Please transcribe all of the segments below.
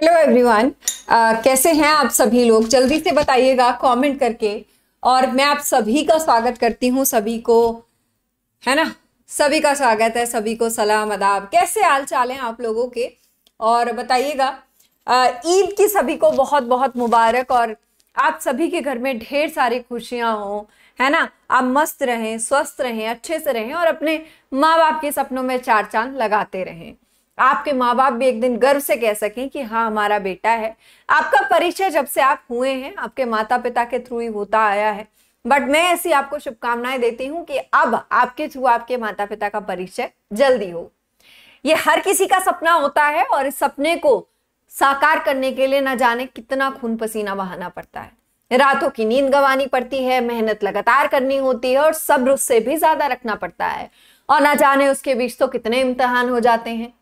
Hello everyone कैसे हैं आप सभी लोग? जल्दी से बताइएगा कमेंट करके। और मैं आप सभी का स्वागत करती हूँ, सभी को। है ना? सभी का स्वागत है, सभी को सलाम अदाब कैसे हाल चाल हैं आप लोगों के? और बताइएगा ईद की सभी को बहुत बहुत मुबारक। और आप सभी के घर में ढेर सारी खुशियाँ हो। है ना? आप मस्त रहें, स्वस्थ रहें, अच्छे से रहें और अपने माँ बाप के सपनों में चार चाँद लगाते रहें। आपके माँ बाप भी एक दिन गर्व से कह सकें कि हाँ हमारा बेटा है। आपका परिचय जब से आप हुए हैं, आपके माता पिता के थ्रू ही होता आया है। बट मैं ऐसी आपको शुभकामनाएँ देती हूँ कि अब आपके थ्रू आपके माता पिता का परिचय जल्दी हो। ये हर किसी का सपना होता है और इस सपने को साकार करने के लिए ना जाने कितना खून पसीना बहाना पड़ता है। रातों की नींद गंवानी पड़ती है, मेहनत लगातार करनी होती है और सब्र उससे भी ज़्यादा रखना पड़ता है। और ना जाने उसके बीच तो कितने इम्तहान हो जाते हैं।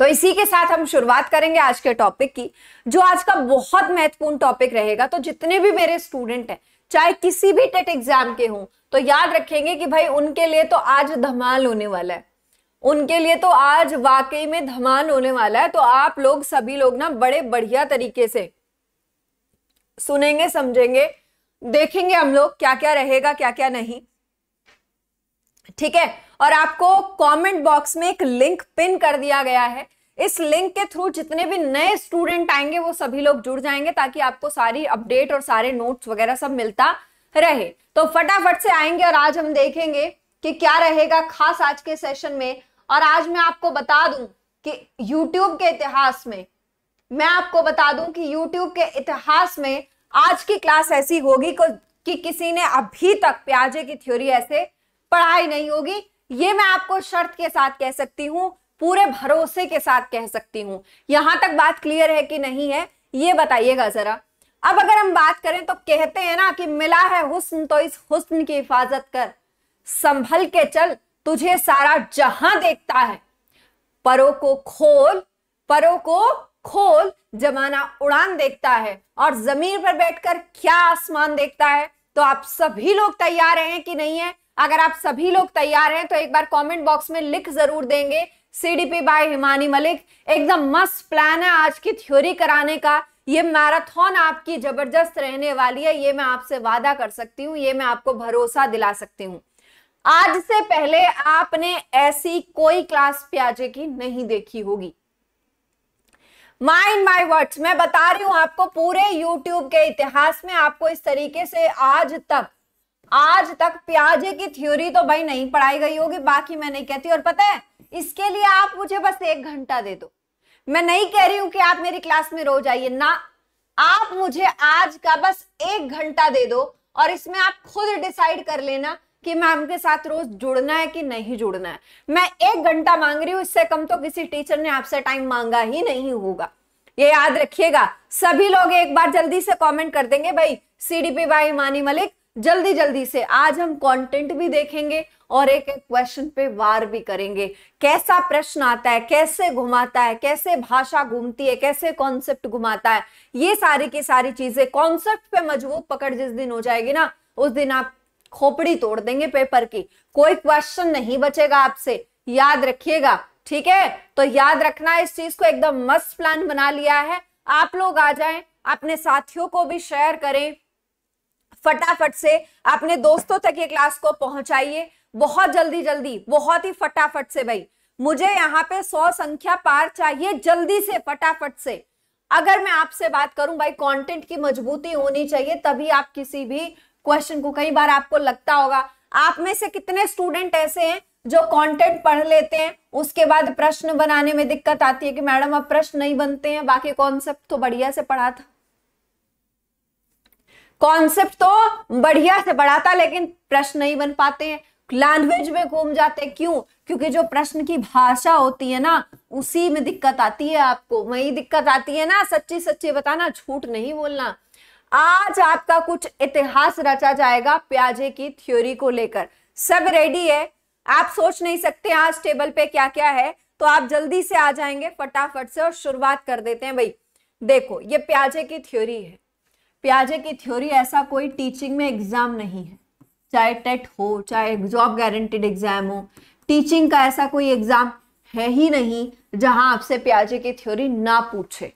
तो इसी के साथ हम शुरुआत करेंगे आज के टॉपिक की, जो आज का बहुत महत्वपूर्ण टॉपिक रहेगा। तो जितने भी मेरे स्टूडेंट हैं, चाहे किसी भी टेट एग्ज़ाम के हों तो याद रखेंगे कि भाई उनके लिए तो आज धमाल होने वाला है। उनके लिए तो आज वाकई में धमाल होने वाला है। तो आप लोग, सभी लोग ना बड़े बढ़िया तरीके से सुनेंगे, समझेंगे, देखेंगे हम लोग क्या क्या रहेगा क्या क्या नहीं। ठीक है? और आपको कमेंट बॉक्स में एक लिंक पिन कर दिया गया है। इस लिंक के थ्रू जितने भी नए स्टूडेंट आएँगे, वो सभी लोग जुड़ जाएँगे ताकि आपको सारी अपडेट और सारे नोट्स वगैरह सब मिलता रहे। तो फटाफट से आएँगे और आज हम देखेंगे कि क्या रहेगा खास आज के सेशन में। और आज मैं आपको बता दूँ कि YouTube के इतिहास में, मैं आपको बता दूँ कि YouTube के इतिहास में आज की क्लास ऐसी होगी कि किसी ने अभी तक प्याजे की थ्योरी ऐसे पढ़ाई नहीं होगी, ये मैं आपको शर्त के साथ कह सकती हूँ, पूरे भरोसे के साथ कह सकती हूँ। यहाँ तक बात क्लियर है कि नहीं है, ये बताइएगा जरा। अब अगर हम बात करें तो कहते हैं ना कि मिला है हुस्न तो इस हुस्न की हिफाजत कर। संभल के चल, तुझे सारा जहाँ देखता है। परों को खोल, परों को खोल, जमाना उड़ान देखता है और ज़मीन पर बैठकर क्या आसमान देखता है। तो आप सभी लोग तैयार हैं कि नहीं है? अगर आप सभी लोग तैयार हैं तो एक बार कमेंट बॉक्स में लिख ज़रूर देंगे। सीडीपी बाय हिमानी मलिक एकदम मस्त प्लान है आज की थ्योरी कराने का। ये मैराथन आपकी ज़बरदस्त रहने वाली है, ये मैं आपसे वादा कर सकती हूँ, ये मैं आपको भरोसा दिला सकती हूँ। आज से पहले आपने ऐसी कोई क्लास प्याजे की नहीं देखी होगी। माइंड माई वर्ड्स मैं बता रही हूँ आपको, पूरे यूट्यूब के इतिहास में आपको इस तरीके से आज तक आज तक प्याजे की थ्योरी तो भाई नहीं पढ़ाई गई होगी, बाकी मैं नहीं कहती। और पता है, इसके लिए आप मुझे बस एक घंटा दे दो। मैं नहीं कह रही हूँ कि आप मेरी क्लास में रोज आइए, ना। आप मुझे आज का बस एक घंटा दे दो और इसमें आप खुद डिसाइड कर लेना कि मैम के साथ रोज जुड़ना है कि नहीं जुड़ना है। मैं एक घंटा मांग रही हूँ, इससे कम तो किसी टीचर ने आपसे टाइम मांगा ही नहीं होगा। ये याद रखिएगा, सभी लोग एक बार जल्दी से कमेंट कर देंगे, भाई सीडीपी बाई मानी मलिक जल्दी जल्दी से। आज हम कंटेंट भी देखेंगे और एक एक क्वेश्चन पे वार भी करेंगे। कैसा प्रश्न आता है, कैसे घुमाता है, कैसे भाषा घूमती है, कैसे कॉन्सेप्ट घुमाता है, ये सारी की सारी चीज़ें कॉन्सेप्ट पे मज़बूत पकड़ जिस दिन हो जाएगी ना, उस दिन आप खोपड़ी तोड़ देंगे पेपर की। कोई क्वेश्चन नहीं बचेगा आपसे। याद रखिएगा, ठीक है? तो याद रखना, इस चीज़ को एकदम मस्त प्लान बना लिया है। आप लोग आ जाए, अपने साथियों को भी शेयर करें। फटाफट से अपने दोस्तों तक ये क्लास को पहुंचाइए। बहुत जल्दी जल्दी, बहुत ही फटाफट से भाई। मुझे यहाँ पे सौ संख्या पार चाहिए, जल्दी से, फटाफट से। अगर मैं आपसे बात करूँ, भाई कंटेंट की मजबूती होनी चाहिए, तभी आप किसी भी क्वेश्चन को, कई बार आपको लगता होगा, आप में से कितने स्टूडेंट ऐसे हैं जो कंटेंट पढ़ लेते हैं, उसके बाद प्रश्न बनाने में दिक्कत आती है कि, मैडम, अब प्रश्न नहीं बनते हैं, बाकी कॉन्सेप्ट तो बढ़िया से पढ़ा था। कॉन्सेप्ट तो बढ़िया से बढ़ाता, लेकिन प्रश्न नहीं बन पाते हैं। लैंग्वेज में घूम जाते क्यों? क्योंकि जो प्रश्न की भाषा होती है ना, उसी में दिक्कत आती है आपको। वही दिक्कत आती है ना, सच्ची सच्ची बताना, झूठ नहीं बोलना। आज आपका कुछ इतिहास रचा जाएगा प्याजे की थ्योरी को लेकर। सब रेडी है? आप सोच नहीं सकते आज टेबल पे क्या क्या है। तो आप जल्दी से आ जाएँगे फटाफट से और शुरुआत कर देते हैं। भाई, देखो, ये प्याजे की थ्योरी है। प्याजे की थ्योरी, ऐसा कोई टीचिंग में एग्ज़ाम नहीं है। चाहे टेट हो, चाहे जॉब गारंटेड एग्ज़ाम हो टीचिंग का ऐसा कोई एग्ज़ाम है ही नहीं जहाँ आपसे प्याजे की थ्योरी ना पूछे।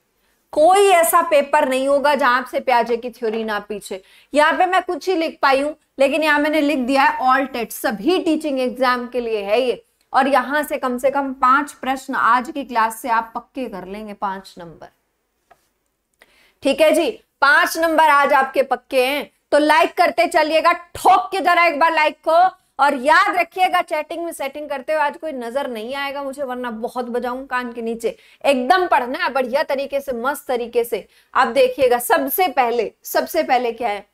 कोई ऐसा पेपर नहीं होगा जहाँ आपसे प्याजे की थ्योरी ना पीछे। यहाँ पे मैं कुछ ही लिख पाई हूँ, लेकिन यहाँ मैंने लिख दिया है ऑल टेट सभी टीचिंग एग्ज़ाम के लिए है ये। और यहाँ से कम से कम पाँच प्रश्न आज की क्लास से आप पक्के कर लेंगे, पाँच नंबर ठीक है जी? पाँच नंबर आज आपके पक्के हैं। तो लाइक करते चलिएगा, ठोक के जरा एक बार लाइक को। और याद रखिएगा चैटिंग में सेटिंग करते हुए आज कोई नज़र नहीं आएगा मुझे, वरना बहुत बजाऊं कान के नीचे। एकदम पढ़ना है, बढ़िया तरीके से, मस्त तरीके से। आप देखिएगा, सबसे पहले सबसे पहले क्या है?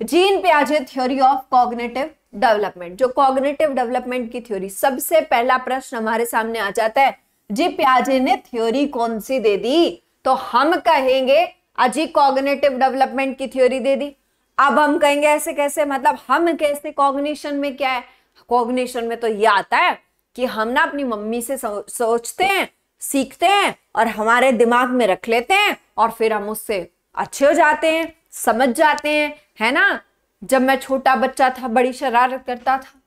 जीन प्याजे थ्योरी ऑफ़ कॉग्नेटिव डेवलपमेंट जो कॉग्नेटिव डेवलपमेंट की थ्योरी सबसे पहला प्रश्न हमारे सामने आ जाता है, जी प्याजे ने थ्योरी कौन सी दे दी? तो हम कहेंगे अजी कॉग्नेटिव डेवलपमेंट की थ्योरी दे दी। अब हम कहेंगे ऐसे कैसे? मतलब हम कैसे कॉग्निशन में क्या है? कॉग्निशन में तो ये आता है कि हम ना अपनी मम्मी से, सोचते हैं, सीखते हैं और हमारे दिमाग में रख लेते हैं और फिर हम उससे अच्छे हो जाते हैं, समझ जाते हैं, है ना? जब मैं छोटा बच्चा था, बड़ी शरारत करता था।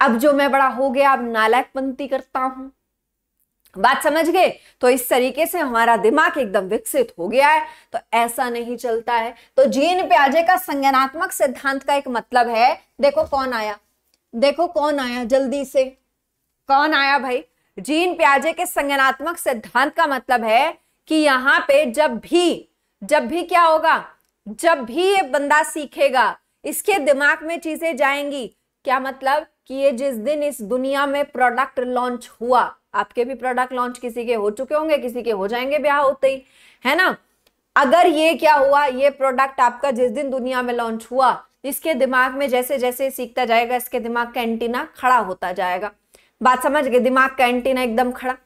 अब जो मैं बड़ा हो गया, अब नालायक पंक्ति करता हूँ। बात समझ गए? तो इस तरीके से हमारा दिमाग एकदम विकसित हो गया है तो ऐसा नहीं चलता है। तो जीन प्याजे का संज्ञानात्मक सिद्धांत का एक मतलब है, देखो कौन आया। देखो कौन आया जल्दी से। कौन आया भाई? जीन प्याजे के संज्ञानात्मक सिद्धांत का मतलब है कि यहाँ पे जब भी जब भी क्या होगा? जब भी ये बंदा सीखेगा, इसके दिमाग में चीज़ें जाएँगी। क्या मतलब? कि ये जिस दिन इस दुनिया में प्रोडक्ट लॉन्च हुआ आपके भी प्रोडक्ट लॉन्च किसी के हो चुके होंगे, किसी के हो जाएँगे ब्याह होते ही, है ना? अगर ये क्या हुआ, ये प्रोडक्ट आपका जिस दिन दुनिया में लॉन्च हुआ, इसके दिमाग में जैसे जैसे सीखता जाएगा, इसके दिमाग का एंटीना खड़ा होता जाएगा। बात समझ गए? दिमाग का एंटीना एकदम खड़ा।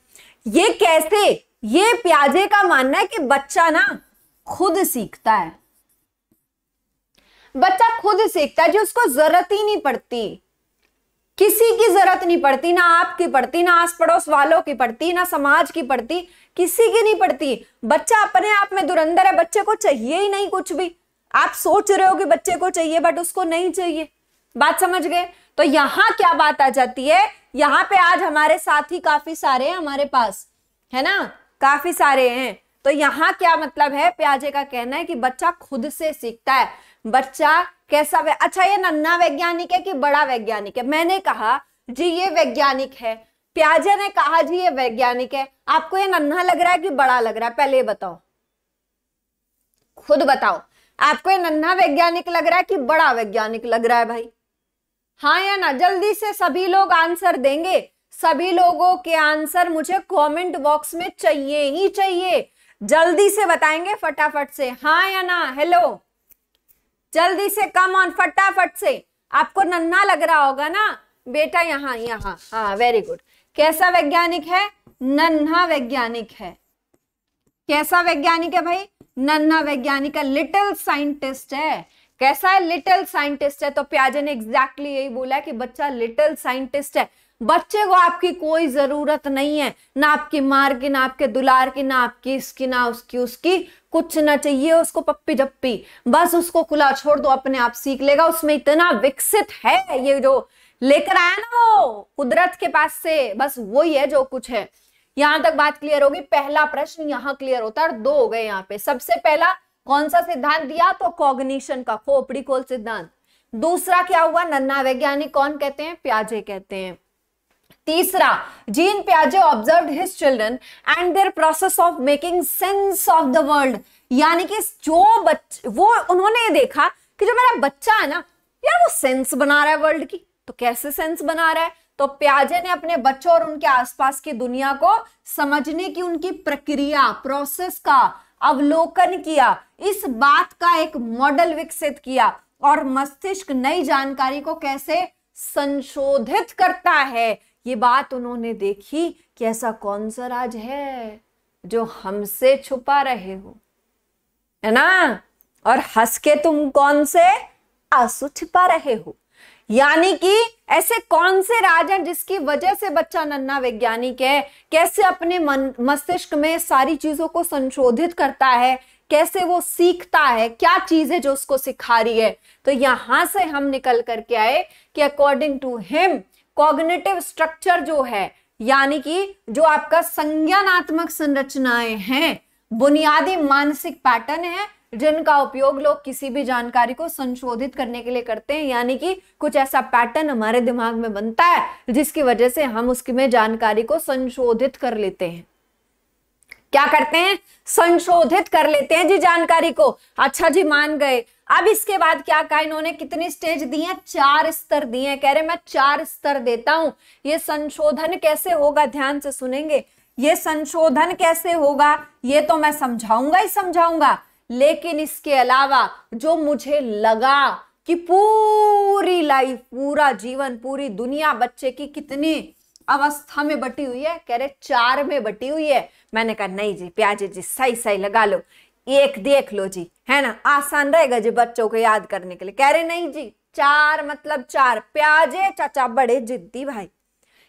ये कैसे? ये प्याजे का मानना है कि बच्चा ना खुद सीखता है। बच्चा खुद सीखता है, जो उसको ज़रूरत ही नहीं पड़ती। किसी की ज़रूरत नहीं पड़ती, ना आपकी पड़ती, ना आस पड़ोस वालों की पड़ती, ना समाज की पड़ती, किसी की नहीं पड़ती। बच्चा अपने आप में दुरंदर है, बच्चे को चाहिए ही नहीं कुछ भी। आप सोच रहे हो कि बच्चे को चाहिए बट उसको नहीं चाहिए। बात समझ गए? तो यहाँ क्या बात आ जाती है? यहाँ पे आज हमारे साथी काफ़ी सारे हैं हमारे पास, है ना? काफ़ी सारे हैं। तो यहाँ क्या मतलब है? प्याजे का कहना है कि बच्चा खुद से सीखता है। बच्चा कैसा वे... अच्छा ये नन्ना वैज्ञानिक है कि बड़ा वैज्ञानिक है? मैंने कहा, जी, ये वैज्ञानिक है। प्याजे ने कहा, जी, ये वैज्ञानिक है। आपको ये नन्हा लग रहा है कि बड़ा लग रहा है? पहले बताओ। खुद बताओ। आपको ये नन्हा वैज्ञानिक लग रहा है कि बड़ा वैज्ञानिक लग रहा है भाई? हाँ या ना? जल्दी से सभी लोग आंसर देंगे। सभी लोगों के आंसर मुझे कमेंट बॉक्स में चाहिए ही चाहिए। जल्दी से बताएँगे फटाफट से। हाँ या ना? हेलो? जल्दी से कम ऑन फटाफट से। आपको नन्हा लग रहा होगा ना? बेटा यहाँ यहाँ। हाँ वेरी गुड कैसा वैज्ञानिक है? नन्हा वैज्ञानिक है। कैसा वैज्ञानिक है भाई? नन्हा वैज्ञानिक है। लिटिल साइंटिस्ट है। कैसा है? लिटिल साइंटिस्ट है। तो प्याजे ने एग्जैक्टली exactly यही बोला कि बच्चा लिटिल साइंटिस्ट है। बच्चे को आपकी कोई ज़रूरत नहीं है, ना आपकी मार की, ना आपके दुलार की, ना आपकी इसकी, ना उसकी उसकी। कुछ ना चाहिए उसको पप्पी जप्पी बस उसको खुला छोड़ दो, अपने आप सीख लेगा। उसमें इतना विकसित है ये जो लेकर आया ना वो कुदरत के पास से, बस वही है जो कुछ है। यहाँ तक बात क्लियर होगी पहला प्रश्न यहाँ क्लियर होता है दो हो गए यहाँ पे। सबसे पहला, कौन सा सिद्धांत दिया? तो कॉग्निशन का, खोपड़ी खोल सिद्धांत। दूसरा क्या हुआ? नन्ना वैज्ञानिक कौन कहते हैं? प्याजे कहते हैं। तीसरा Jean प्याजे observe his children and their process of making sense of the world यानी कि जो बच्चे वो उन्होंने देखा कि जो मेरा बच्चा है ना, यार वो सेंस बना रहा है वर्ल्ड की। तो कैसे सेंस बना रहा है? तो प्याजे ने अपने बच्चों और उनके आसपास की दुनिया को समझने की उनकी प्रक्रिया प्रोसेस का अवलोकन किया। इस बात का एक मॉडल विकसित किया और मस्तिष्क नई जानकारी को कैसे संशोधित करता है। ये बात उन्होंने देखी कि ऐसा कौन सा राज है जो हमसे छुपा रहे हो? है ना? और हंस के तुम कौन से? आँसू छिपा रहे हो। यानी कि ऐसे कौन से राज हैं जिसकी वजह से बच्चा नन्ना वैज्ञानिक है? कैसे अपने मन, मस्तिष्क में सारी चीज़ों को संशोधित करता है? कैसे वो सीखता है? क्या चीज़ है जो उसको सिखा रही है? तो यहाँ से हम निकल करके आए कि according to him cognitive structure जो है, यानी कि जो आपका संज्ञानात्मक संरचनाएँ हैं, बुनियादी मानसिक पैटर्न है, जिनका उपयोग लोग किसी भी जानकारी को संशोधित करने के लिए करते हैं। यानी कि कुछ ऐसा पैटर्न हमारे दिमाग में बनता है, जिसकी वजह से हम उसकी में जानकारी को संशोधित कर लेते हैं। क्या करते हैं? संशोधित कर लेते हैं जी जानकारी को। अच्छा जी, मान गए। अब इसके बाद क्या कहा? इन्होंने कितनी स्टेज दी है? चार स्तर दिए हैं। कह रहे मैं चार स्तर देता हूँ। ये संशोधन कैसे होगा? ध्यान से सुनेंगे। ये संशोधन कैसे होगा? ये तो मैं समझाऊँगा ही समझाऊँगा। लेकिन इसके अलावा जो मुझे लगा कि पूरी लाइफ पूरा जीवन, पूरी दुनिया बच्चे की कितनी अवस्था में बटी हुई है, कह रहे, चार में बटी हुई है। मैंने कहा, नहीं जी, प्याजे जी, सही सही, लगा लो। एक देख लो जी, है ना? आसान रहेगा जी बच्चों को याद करने के लिए। कह रहे, नहीं जी, चार मतलब चार, प्याजे चाचा बड़े जिद्दी भाई।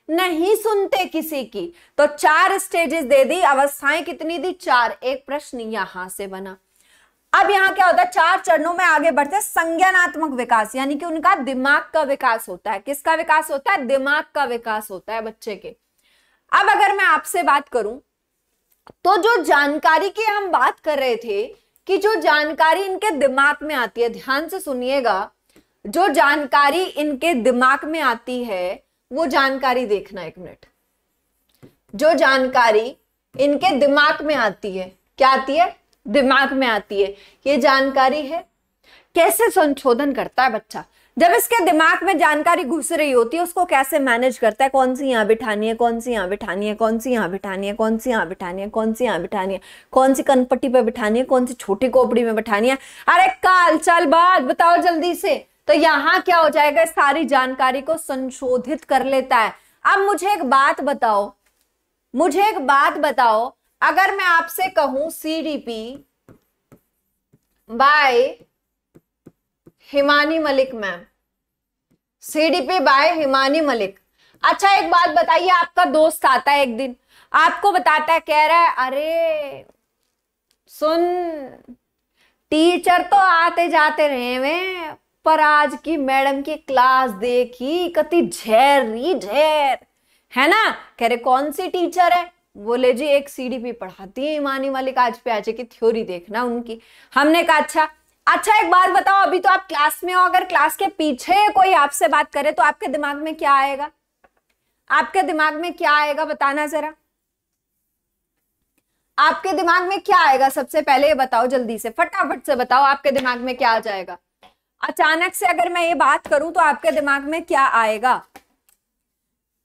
नहीं सुनते किसी की। तो चार स्टेजेस दे दी, अवस्थाएँ कितनी दी? चार, एक प्रश्न यहाँ से बना। अब यहाँ क्या होता है? चार चरणों में आगे बढ़ते संज्ञानात्मक विकास, यानी कि उनका दिमाग का विकास होता है। किसका विकास होता है? दिमाग का विकास होता है बच्चे के। अब अगर मैं आपसे बात करूँ तो जो जानकारी की हम बात कर रहे थे, कि जो जानकारी इनके दिमाग में आती है, ध्यान से सुनिएगा, जो जानकारी इनके दिमाग में आती है, वो जानकारी देखना एक मिनट। जो जानकारी इनके दिमाग में आती है, क्या आती है? दिमाग में आती है। ये जानकारी है, कैसे संशोधन करता है बच्चा? जब इसके दिमाग में जानकारी घुस रही होती है, उसको कैसे मैनेज करता है? कौन सी यहाँ बिठानी है, कौन सी यहाँ बिठानी है, कौन सी यहाँ बिठानी है, कौन सी यहाँ बिठानी है, कौन सी यहाँ बिठानी है, कौन सी कनपट्टी पे बिठानी है, कौन सी छोटी कोपड़ी में बिठानी है? अरे काल चल बात, बताओ जल्दी से। तो यहाँ क्या हो जाएगा? सारी जानकारी को संशोधित कर लेता है। अब मुझे एक बात बताओ। मुझे एक बात बताओ। अगर मैं आपसे कहूँ CDP by Himani Malik ma'am CDP by Himani Malik. अच्छा एक बात बताइए, आपका दोस्त आता है एक दिन, आपको बताता है, कह रहा है, अरे, सुन, टीचर तो आते जाते रहे वे पर आज की मैडम की क्लास देखी, कति झेरी झेर. है ना? कह रहे, कौन सी टीचर है? बोले, जी, एक सीडीपी पढ़ाती है ईमानी मलिक, आज प्याजे की थ्योरी देखना उनकी. हमने कहा अच्छा अच्छा एक बात बताओ, अभी तो आप क्लास में हो, अगर क्लास के पीछे कोई आपसे बात करे तो आपके दिमाग में क्या आएगा? आपके दिमाग में क्या आएगा, बताना जरा। आपके दिमाग में क्या आएगा, सबसे पहले ये बताओ, जल्दी से, फटाफट से बताओ, आपके दिमाग में क्या आ जाएगा? अचानक से अगर मैं ये बात करूँ तो आपके दिमाग में क्या आएगा?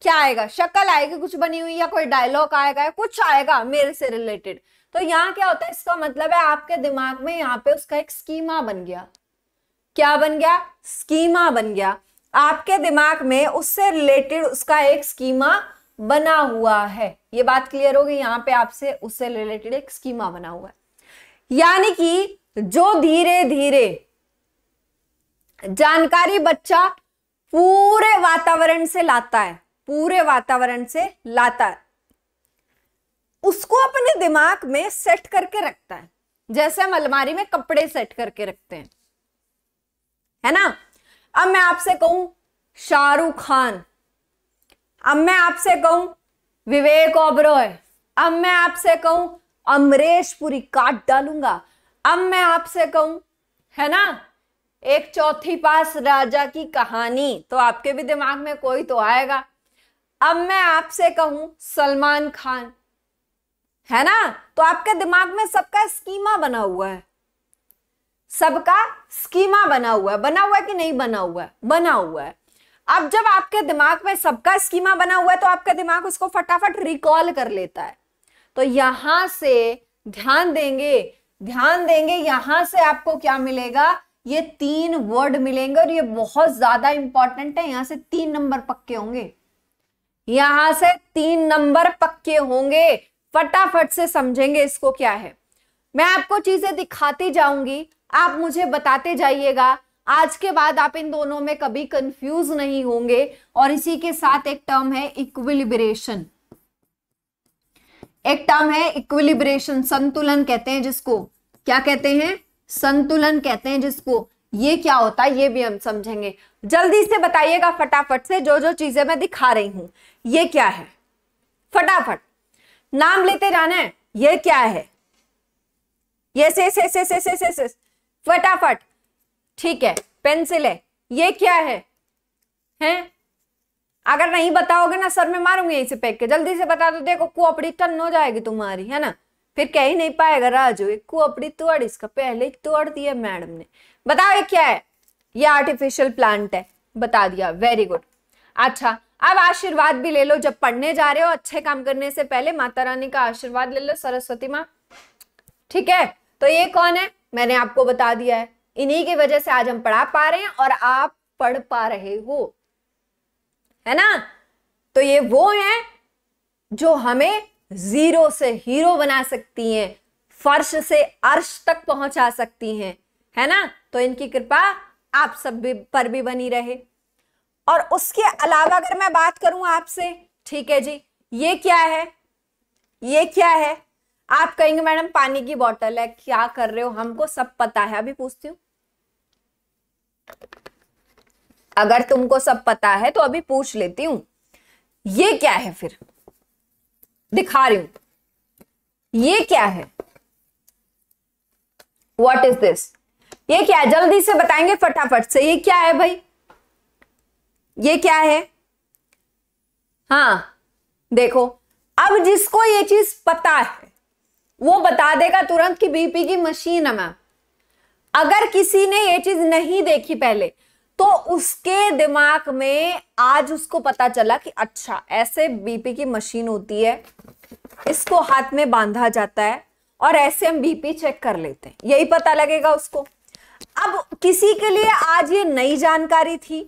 क्या आएगा? शक्ल आएगी कुछ बनी हुई या कोई डायलॉग आएगा या कुछ आएगा मेरे से रिलेटेड तो यहाँ क्या होता है? इसका मतलब है आपके दिमाग में यहाँ पे उसका एक स्कीमा बन गया। क्या बन गया? स्कीमा बन गया। आपके दिमाग में उससे रिलेटेड उसका एक स्कीमा बना हुआ है। ये बात क्लियर होगी यहाँ पे आपसे उससे रिलेटेड एक स्कीमा बना हुआ है। यानी कि जो धीरे धीरे जानकारी बच्चा पूरे वातावरण से लाता है, पूरे वातावरण से लाता है उसको अपने दिमाग में सेट करके रखता है। जैसे हम अलमारी में कपड़े सेट करके रखते हैं। है ना? अब मैं आपसे कहूँ, शाहरुख खान। अब मैं आपसे कहूँ, विवेक ओबरॉय। अब मैं आपसे कहूँ, अमरेश पुरी, काट डालूँगा। अब मैं आपसे कहूँ, है ना? एक चौथी पास राजा की कहानी तो आपके भी दिमाग में कोई तो आएगा। अब मैं आपसे कहूँ, सलमान खान। है ना? तो आपके दिमाग में सबका स्कीमा बना हुआ है। सबका स्कीमा बना हुआ है। बना हुआ है कि नहीं बना हुआ है? बना हुआ है। अब जब आपके दिमाग में सबका स्कीमा बना हुआ है तो आपका दिमाग उसको फटाफट रिकॉल कर लेता है। तो यहाँ से ध्यान देंगे ध्यान देंगे यहाँ से आपको क्या मिलेगा? ये तीन वर्ड मिलेंगे और ये बहुत ज़्यादा इंपॉर्टेंट है। यहाँ से तीन नंबर पक्के होंगे। यहाँ से तीन नंबर पक्के होंगे। फटाफट से समझेंगे इसको क्या है। मैं आपको चीज़ें दिखाती जाऊँगी, आप मुझे बताते जाइएगा। आज के बाद आप इन दोनों में कभी कंफ्यूज नहीं होंगे और इसी के साथ एक टर्म है इक्विलिब्रेशन एक टर्म है इक्विलिब्रेशन संतुलन कहते हैं जिसको। क्या कहते हैं? संतुलन कहते हैं जिसको। ये क्या होता है, ये भी हम समझेंगे। जल्दी से बताइएगा फटाफट से जो जो चीज़ें मैं दिखा रही हूँ। ये क्या है? फटाफट। नाम लेते जाना है। ये क्या है? Yes yes yes yes yes yes yes. फटाफट। ठीक है, पेंसिल है। ये क्या है? हैं? अगर नहीं बताओगे ना, सर, में मारूँगी यहीं से पैक के। जल्दी से बता दो, देखो, कुआपड़ी टन हो जाएगी तुम्हारी, है ना? फिर कह ही नहीं पाएगा, राजू एक कुआपड़ी तोड़ इसका पहले ही तोड़ दिया मैडम ने। बताओ, ये क्या है? ये आर्टिफिशियल प्लांट है। बता दिया वेरी गुड अच्छा अब आशीर्वाद भी ले लो जब पढ़ने जा रहे हो, अच्छे काम करने से पहले माता रानी का आशीर्वाद ले लो, सरस्वती माँ। ठीक है तो ये कौन है? मैंने आपको बता दिया है। इन्हीं की वजह से आज हम पढ़ा पा रहे हैं और आप पढ़ पा रहे हो। है ना? तो ये वो हैं जो हमें ज़ीरो से हीरो बना सकती हैं, फर्श से अर्श तक पहुँचा सकती हैं। है ना? तो इनकी कृपा आप सब भी पर भी बनी रहे। और उसके अलावा अगर मैं बात करूँ आपसे, ठीक है जी, ये क्या है? ये क्या है? आप कहेंगे, मैडम, पानी की बोतल है, क्या कर रहे हो? हमको सब पता है। अभी पूछती हूँ। अगर तुमको सब पता है तो अभी पूछ लेती हूँ। ये क्या है फिर? दिखा रही हूँ। ये क्या है? वॉट इज़ दिस ये क्या है? जल्दी से बताएँगे फटाफट से। ये क्या है भाई? ये क्या है? हाँ देखो, अब जिसको ये चीज़ पता है, वो बता देगा तुरंत कि बीपी की मशीन है मैम। अगर किसी ने ये चीज़ नहीं देखी पहले तो उसके दिमाग में आज उसको पता चला कि अच्छा ऐसे बीपी की मशीन होती है, इसको हाथ में बांधा जाता है और ऐसे हम बीपी चेक कर लेते हैं। यही पता लगेगा उसको। अब किसी के लिए आज ये नई जानकारी थी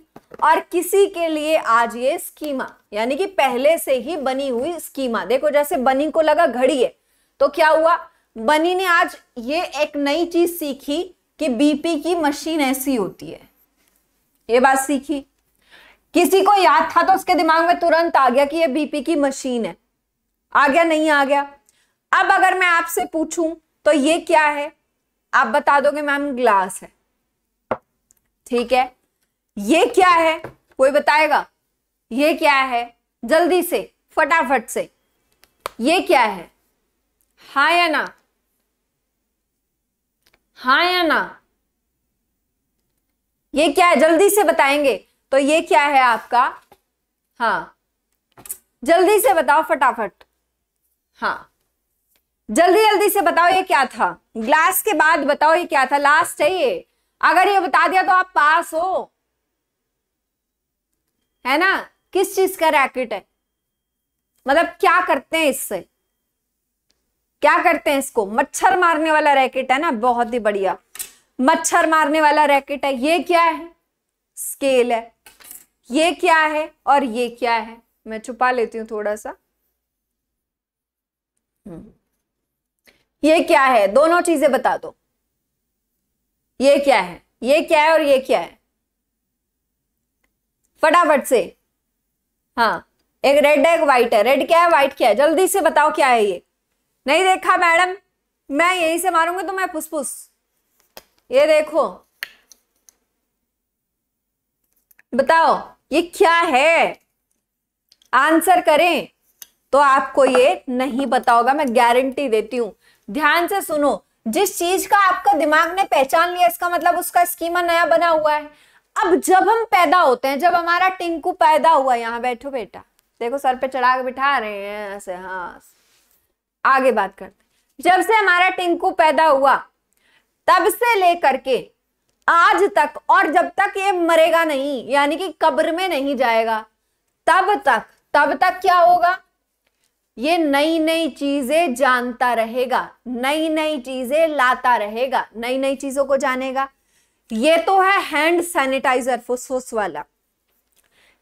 और किसी के लिए आज ये स्कीमा, यानी कि पहले से ही बनी हुई स्कीमा। देखो, जैसे बनी को लगा घड़ी है तो क्या हुआ? बनी ने आज ये एक नई चीज़ सीखी कि बीपी की मशीन ऐसी होती है। ये बात सीखी। किसी को याद था तो उसके दिमाग में तुरंत आ गया कि ये बीपी की मशीन है। आ गया, नहीं आ गया? अब अगर मैं आपसे पूछूँ तो ये क्या है? आप बता दोगे मैम ग्लास है। ठीक है? ये क्या है? कोई बताएगा? ये क्या है? जल्दी से, फटाफट से। ये क्या है? हा या ना? हा या ना? ये क्या है? जल्दी से बताएँगे। तो ये क्या है आपका? हाँ। जल्दी से बताओ, फटाफट। हाँ। जल्दी जल्दी से बताओ ये क्या था? ग्लास के बाद बताओ ये क्या था? लास्ट है ये। अगर ये बता दिया तो आप पास हो। है ना? किस चीज़ का रैकेट है? मतलब क्या करते हैं इससे? क्या करते हैं इसको? मच्छर मारने वाला रैकेट है ना? बहुत ही बढ़िया। मच्छर मारने वाला रैकेट है। ये क्या है? स्केल है। ये क्या है? और ये क्या है? मैं छुपा लेती हूँ थोड़ा सा। हम्म। ये क्या है? दोनों चीज़ें बता दो। ये क्या है? ये क्या है और ये क्या है? फटाफट से। हाँ एक रेड है, एक व्हाइट है। रेड क्या है? व्हाइट क्या है? जल्दी से बताओ क्या है ये? नहीं देखा मैडम? मैं यहीं से मारूँगी तो मैं फुसफुस। ये देखो। बताओ, ये क्या है? आंसर करें तो आपको ये नहीं बताओगा मैं गारंटी देती हूँ। ध्यान से सुनो, जिस चीज़ का आपका दिमाग ने पहचान लिया, इसका मतलब उसका स्कीमा नया बना हुआ है। अब जब हम पैदा होते हैं, जब हमारा टिंकू पैदा हुआ यहाँ बैठो बेटा। देखो, सर पे चढ़ा के बिठा रहे हैं, ऐसे हाँ। आगे बात करते जब से हमारा टिंकू पैदा हुआ, तब से लेकर के आज तक और जब तक ये मरेगा नहीं, यानी कि कब्र में नहीं जाएगा, तब तक तब तक क्या होगा? ये नई नई चीज़ें जानता रहेगा, नई नई चीज़ें लाता रहेगा, नई नई चीज़ों को जानेगा। ये तो है हैंड सैनिटाइजर फुसफुस वाला।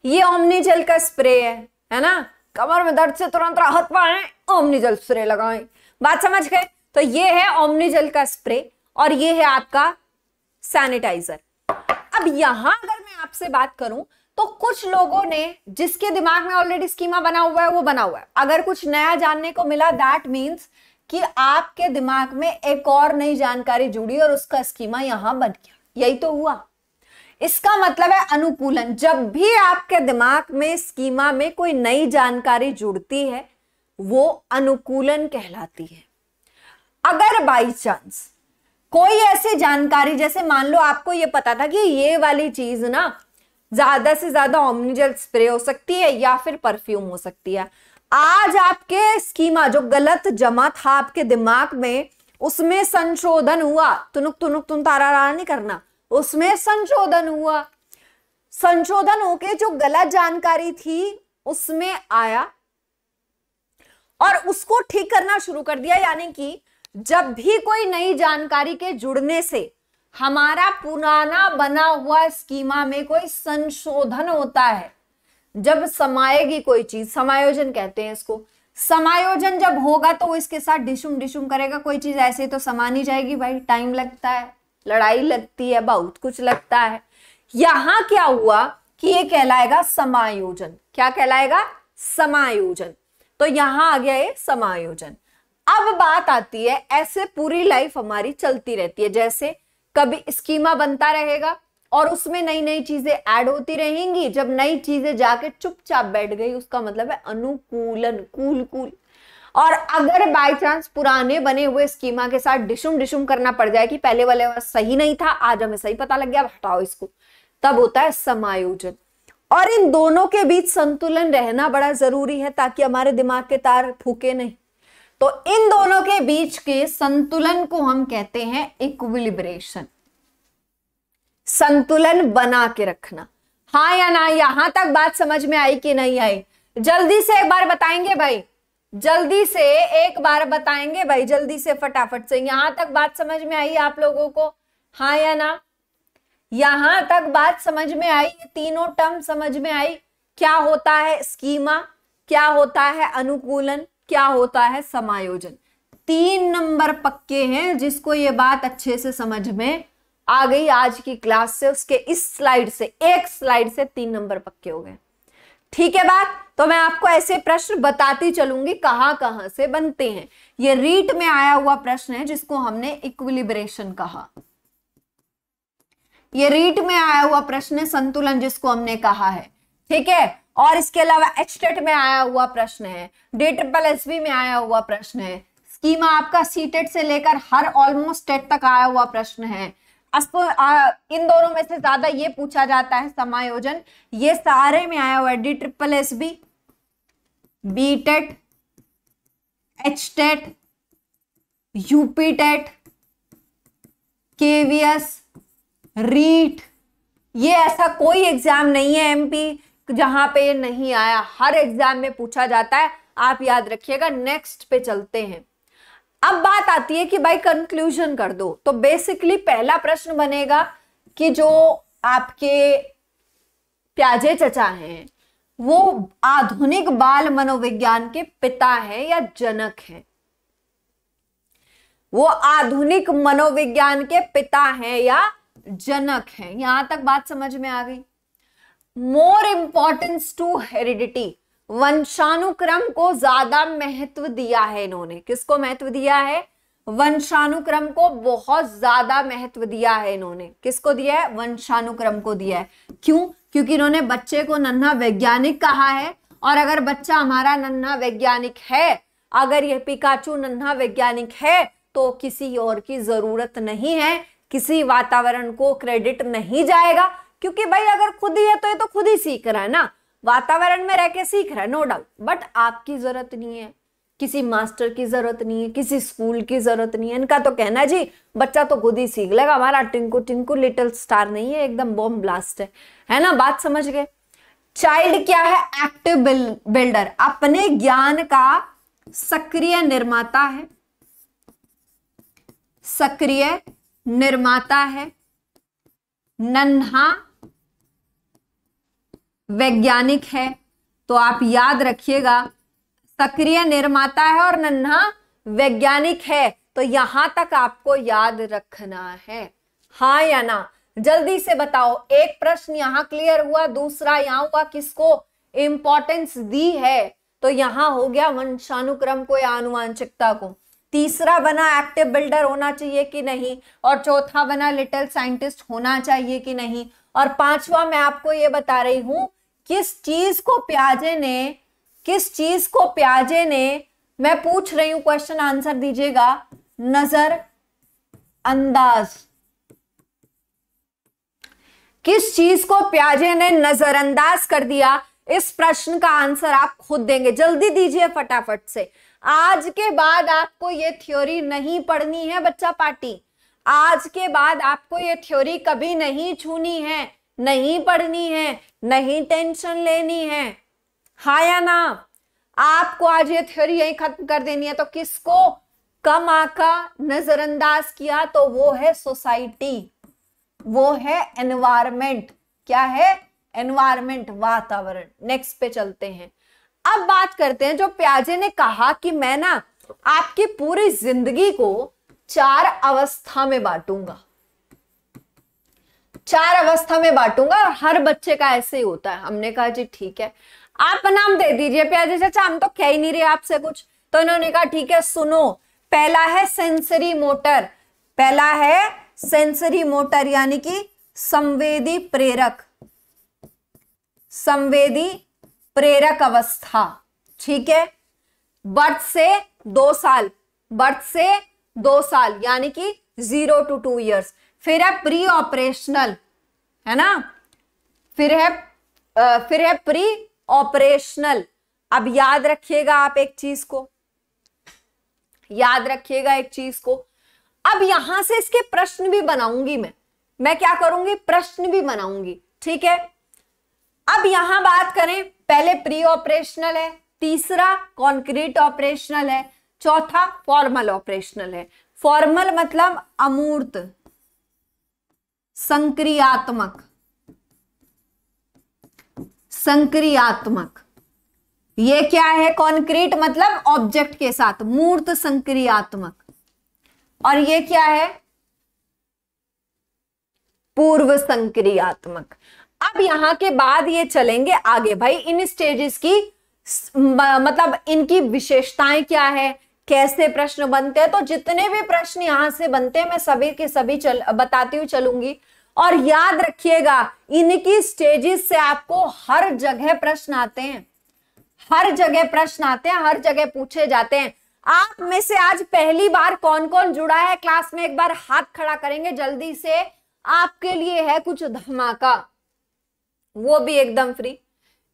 ये ओमनी जेल का स्प्रे है है ना? कमर में दर्द से तुरंत राहत पाए ओमनी जेल स्प्रे लगाएँ। बात समझ गए? तो ये है ओमनी जेल का स्प्रे और ये है आपका सैनिटाइजर अब यहाँ अगर मैं आपसे बात करूँ तो कुछ लोगों ने जिसके दिमाग में ऑलरेडी स्कीमा बना हुआ है, वो बना हुआ है। अगर कुछ नया जानने को मिला दैट मीन्स कि आपके दिमाग में एक और नई जानकारी जुड़ी और उसका स्कीमा यहाँ बन गया। यही तो हुआ। इसका मतलब है अनुकूलन। जब भी आपके दिमाग में स्कीमा में कोई नई जानकारी जुड़ती है, वो अनुकूलन कहलाती है। अगर बाई चांस कोई ऐसी जानकारी, जैसे मान लो आपको ये पता था कि ये वाली चीज़ ना ज़्यादा से ज़्यादा ऑमनीजल स्प्रे हो सकती है या फिर परफ्यूम हो सकती है। आज आपके स्कीमा जो गलत जमा था आपके दिमाग में, उसमें संशोधन हुआ। तुनुक तुनुक तुम तारा नहीं करना। उसमें संशोधन हुआ। संशोधन होके जो गलत जानकारी थी, उसमें आया। और उसको ठीक करना शुरू कर दिया, यानी कि जब भी कोई नई जानकारी के जुड़ने से हमारा पुराना बना हुआ स्कीमा में कोई संशोधन होता है। जब समाएगी कोई चीज़, समायोजन कहते हैं इसको। समायोजन जब होगा तो इसके साथ डिशुम डिशुम करेगा, कोई चीज़ ऐसे तो समा नहीं जाएगी, भाई टाइम लगता है, लड़ाई लगती है, बहुत कुछ लगता है। यहाँ क्या हुआ कि ये कहलाएगा समायोजन। क्या कहलाएगा? समायोजन। तो यहाँ आ गया ये समायोजन। अब बात आती है, ऐसे पूरी लाइफ हमारी चलती रहती है, जैसे कभी स्कीमा बनता रहेगा और उसमें नई नई चीज़ें ऐड होती रहेंगी, जब नई चीज़ें जाके चुपचाप बैठ गई, उसका मतलब है अनुकूलन, कूल कूल। और अगर बाय चांस पुराने बने हुए स्कीमा के साथ डिशुम डिशुम करना पड़ जाए कि पहले वाले सही नहीं था, आज हमें सही पता लग गया हटाओ इसको। तब होता है समायोजन। और इन दोनों के बीच संतुलन रहना बड़ा ज़रूरी है ताकि हमारे दिमाग के तार फूके नहीं। तो इन दोनों के बीच के संतुलन को हम कहते हैं इक्विलिब्रेशन संतुलन बना के रखना। हाँ या ना, यहाँ तक बात समझ में आई कि नहीं आई? जल्दी से एक बार बताएँगे भाई। जल्दी से एक बार बताएँगे भाई, जल्दी से फटाफट से। यहाँ तक बात समझ में आई आप लोगों को? हाँ या ना? यहाँ तक बात समझ में आई? तीनों टर्म समझ में आई? क्या होता है स्कीमा क्या होता है अनुकूलन? क्या होता है समायोजन? तीन नंबर पक्के हैं जिसको ये बात अच्छे से समझ में आ गई आज की क्लास से। उसके इस स्लाइड से, एक स्लाइड से तीन नंबर पक्के हो गए। ठीक है बात? तो मैं आपको ऐसे प्रश्न बताती चलूँगी कहाँ कहाँ से बनते हैं। ये रीट में आया हुआ प्रश्न है जिसको हमने इक्विलिब्रेशन कहा। ये रीट में आया हुआ प्रश्न है, संतुलन जिसको हमने कहा है। ठीक है? और इसके अलावा एच में आया हुआ प्रश्न है डी ट्रिपल एस में आया हुआ प्रश्न है। स्कीमा आपका सी टेट से लेकर हर ऑलमोस्ट टेट तक आया हुआ प्रश्न है। इन दोनों में से ज़्यादा ये पूछा जाता है समायोजन। ये सारे में आया हुआ है D triple S B B TET H TET UP TET KVS REET ये ऐसा कोई एग्ज़ाम नहीं है एमपी जहाँ पे ये नहीं आया, हर एग्ज़ाम में पूछा जाता है, आप याद रखिएगा नेक्स्ट पे चलते हैं। अब बात आती है कि भाई कंक्लूजन कर दो। तो बेसिकली पहला प्रश्न बनेगा कि जो आपके प्याजे चचा हैं, वो आधुनिक बाल मनोविज्ञान के पिता हैं या जनक हैं? वो आधुनिक मनोविज्ञान के पिता हैं या जनक हैं? यहाँ तक बात समझ में आ गई। मोर इंपॉर्टेंस टू हेरिडिटी वंशानुक्रम को ज़्यादा महत्व दिया है इन्होंने। किसको महत्व दिया है? वंशानुक्रम को बहुत ज़्यादा महत्व दिया है इन्होंने। किसको दिया है? वंशानुक्रम को दिया है। क्यों? क्योंकि इन्होंने बच्चे को नन्हा वैज्ञानिक कहा है। और अगर बच्चा हमारा नन्हा वैज्ञानिक है, अगर यह पिकाचू नन्हा वैज्ञानिक है तो किसी और की ज़रूरत नहीं है। किसी वातावरण को क्रेडिट नहीं जाएगा। क्योंकि भाई अगर खुद ही है तो ये तो खुद ही सीख रहा है ना। वातावरण में रह के सीख रहा है नो डाउट बट आपकी ज़रूरत नहीं है। किसी मास्टर की ज़रूरत नहीं है, किसी स्कूल की ज़रूरत नहीं है। इनका तो कहना जी, बच्चा तो खुद ही सीख लेगा। हमारा टिंकू टिंकू लिटिल स्टार नहीं है, एकदम बॉम्ब ब्लास्ट है। है ना? बात समझ गए? चाइल्ड क्या है? एक्टिव बिल्डर अपने ज्ञान का सक्रिय निर्माता है। सक्रिय निर्माता है। नन्हा वैज्ञानिक है तो आप याद रखिएगा, सक्रिय निर्माता है और नन्हा वैज्ञानिक है तो यहाँ तक आपको याद रखना है। हाँ या ना? जल्दी से बताओ, एक प्रश्न यहाँ क्लियर हुआ, दूसरा यहाँ हुआ, किसको इंपॉर्टेंस दी है? तो यहाँ हो गया वंशानुक्रम को या आनुवांशिकता को। तीसरा बना एक्टिव बिल्डर होना चाहिए कि नहीं? और चौथा बना लिटिल साइंटिस्ट होना चाहिए कि नहीं? और पांचवा मैं आपको ये बता रही हूँ किस चीज़ को प्याजे ने, किस चीज़ को प्याजे ने, मैं पूछ रही हूँ क्वेश्चन आंसर दीजिएगा। नज़र अंदाज। किस चीज़ को प्याजे ने नजरअंदाज कर दिया? इस प्रश्न का आंसर आप खुद देंगे। जल्दी दीजिए फटाफट से। आज के बाद आपको ये थ्योरी नहीं पढ़नी है बच्चा पार्टी आज के बाद आपको ये थ्योरी कभी नहीं छूनी है। नहीं पढ़नी है, नहीं टेंशन लेनी है। हा या ना? आपको आज ये थ्योरी यही खत्म कर देनी है तो किसको? कम आका, नजरअंदाज किया तो वो है सोसाइटी वो है एनवायरमेंट क्या है? एनवायरमेंट वातावरण। नेक्स्ट पे चलते हैं। अब बात करते हैं, जो प्याजे ने कहा कि मैं ना आपकी पूरी ज़िंदगी को चार अवस्था में बांटूँगा। चार अवस्था में बांटूँगा और हर बच्चे का ऐसे ही होता है। हमने कहा, जी, ठीक है। आप नाम दे दीजिए प्याजे चाचा, हम तो कह ही नहीं रहे आपसे कुछ। तो इन्होंने कहा, ठीक है, सुनो, पहला है सेंसरी मोटर पहला है सेंसरी मोटर यानी कि संवेदी प्रेरक संवेदी प्रेरक अवस्था, ठीक है? बर्थ से दो साल, बर्थ से दो साल, यानी कि ज़ीरो टू टू इयर्स फिर है प्री ऑपरेशनल है ना? फिर है फिर है प्री ऑपरेशनल अब याद रखिएगा आप एक चीज़ को। याद रखिएगा एक चीज़ को। अब यहाँ से इसके प्रश्न भी बनाऊँगी मैं। मैं क्या करूँगी? प्रश्न भी बनाऊँगी, ठीक है? अब यहाँ बात करें, पहले प्री ऑपरेशनल है, तीसरा कॉन्क्रीट ऑपरेशनल है, चौथा फॉर्मल ऑपरेशनल है। फॉर्मल मतलब अमूर्त। संक्रियात्मक। संक्रियात्मक। ये क्या है? कॉन्क्रीट मतलब ऑब्जेक्ट के साथ, मूर्त संक्रियात्मक। और ये क्या है? पूर्व संक्रियात्मक। अब यहाँ के बाद ये चलेंगे आगे। भाई, इन स्टेजेस की मतलब इनकी विशेषताएँ क्या है? कैसे प्रश्न बनते हैं? तो जितने भी प्रश्न यहाँ से बनते हैं, मैं सभी के सभी चल, बताती हुई चलूँगी। और याद रखिएगा, इनकी स्टेजेस से आपको हर जगह प्रश्न आते हैं। हर जगह प्रश्न आते हैं, हर जगह पूछे जाते हैं। आप में से आज पहली बार कौन कौन जुड़ा है? क्लास में एक बार हाथ खड़ा करेंगे, जल्दी से। आपके लिए है कुछ धमाका। वो भी एकदम फ्री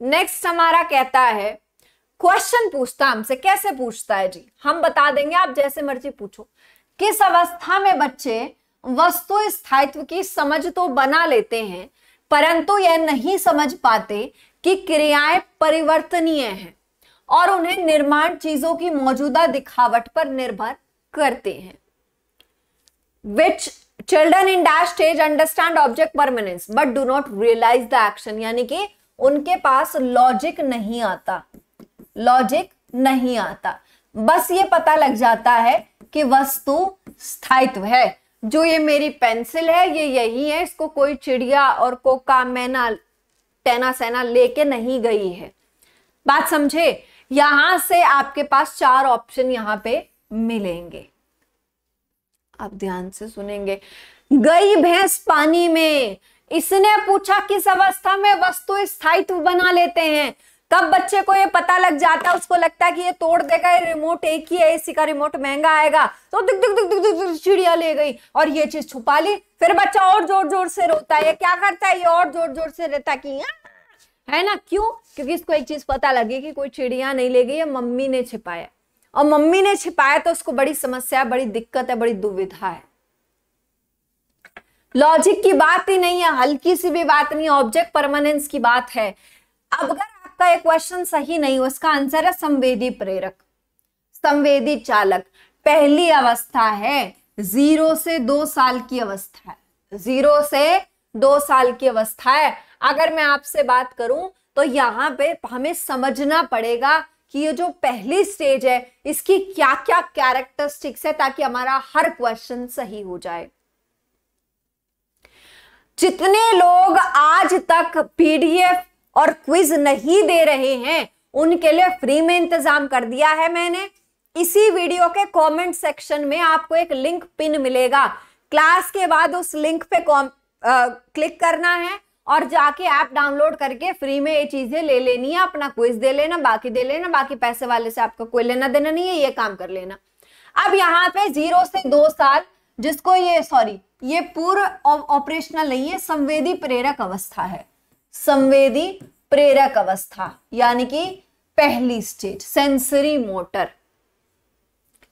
नेक्स्ट हमारा कहता है क्वेश्चन पूछता है हमसे कैसे पूछता है जी? हम बता देंगे, आप जैसे मर्ज़ी पूछो। किस अवस्था में बच्चे वस्तु स्थायित्व की समझ तो बना लेते हैं, परंतु यह नहीं समझ पाते कि क्रियाएँ परिवर्तनीय हैं और उन्हें निर्माण चीज़ों की मौजूदा दिखावट पर निर्भर करते हैं। Which children in dash stage understand object permanence but do not realise the action यानी कि उनके पास लॉजिक नहीं आता। लॉजिक नहीं आता। बस ये पता लग जाता है कि वस्तु स्थायित्व है। जो ये मेरी पेंसिल है, ये यही है, इसको कोई चिड़िया और कोका मैना, टेना सेना लेके नहीं गई है। बात समझे? यहाँ से आपके पास चार ऑप्शन यहाँ पे मिलेंगे। आप ध्यान से सुनेंगे। गई भैंस पानी में। इसने पूछा किस अवस्था में वस्तु स्थायित्व बना लेते हैं? तब बच्चे को ये पता लग जाता है उसको लगता है कि ये तोड़ देगा, ये रिमोट एक ही है एसी का रिमोट महँगा आएगा। तो दिख दिख दिख दिख दिख चिड़िया ले गई और ये चीज़ छुपा ली। फिर बच्चा और ज़ोर ज़ोर से रोता है। क्या करता है? ये और ज़ोर ज़ोर से रहता कि है ना? क्यों? क्योंकि इसको एक चीज़ पता लगी कि कोई चिड़िया नहीं ले गई है मम्मी ने छिपाया। और मम्मी ने छिपाया तो उसको बड़ी समस्या है, बड़ी दिक्कत है, बड़ी दुविधा है। लॉजिक की बात ही नहीं है, हल्की सी भी बात नहीं ऑब्जेक्ट परमानेंस की बात है। अब अगर आपका एक क्वेश्चन सही नहीं हो इसका आंसर है संवेदी प्रेरक। संवेदी चालक, पहली अवस्था है ज़ीरो से दो साल की अवस्था है। ज़ीरो से दो साल की अवस्था है। अगर मैं आपसे बात करूँ तो यहाँ पे हमें समझना पड़ेगा कि ये जो पहली स्टेज है, इसकी क्या क्या कैरेक्टरिस्टिक्स है ताकि हमारा हर क्वेश्चन सही हो जाए। जितने लोग आज तक पीडीएफ और क्विज नहीं दे रहे हैं। उनके लिए फ्री में इंतज़ाम कर दिया है मैंने। इसी वीडियो के कमेंट सेक्शन में आपको एक लिंक पिन मिलेगा। क्लास के बाद उस लिंक पे क्लिक करना है और जाके ऐप डाउनलोड करके फ्री में ये चीज़ें ले लेनी है। अपना क्विज दे लेना, बाकी दे लेना, बाकी पैसे वाले से आपका कोई लेना देना नहीं है, ये काम कर लेना। अब यहाँ पे ज़ीरो से दो साल, जिसको ये सॉरी ये पूर्व ऑपरेशनल नहीं है, संवेदी प्रेरक अवस्था है। संवेदी प्रेरक अवस्था, यानी कि पहली स्टेज सेंसरी मोटर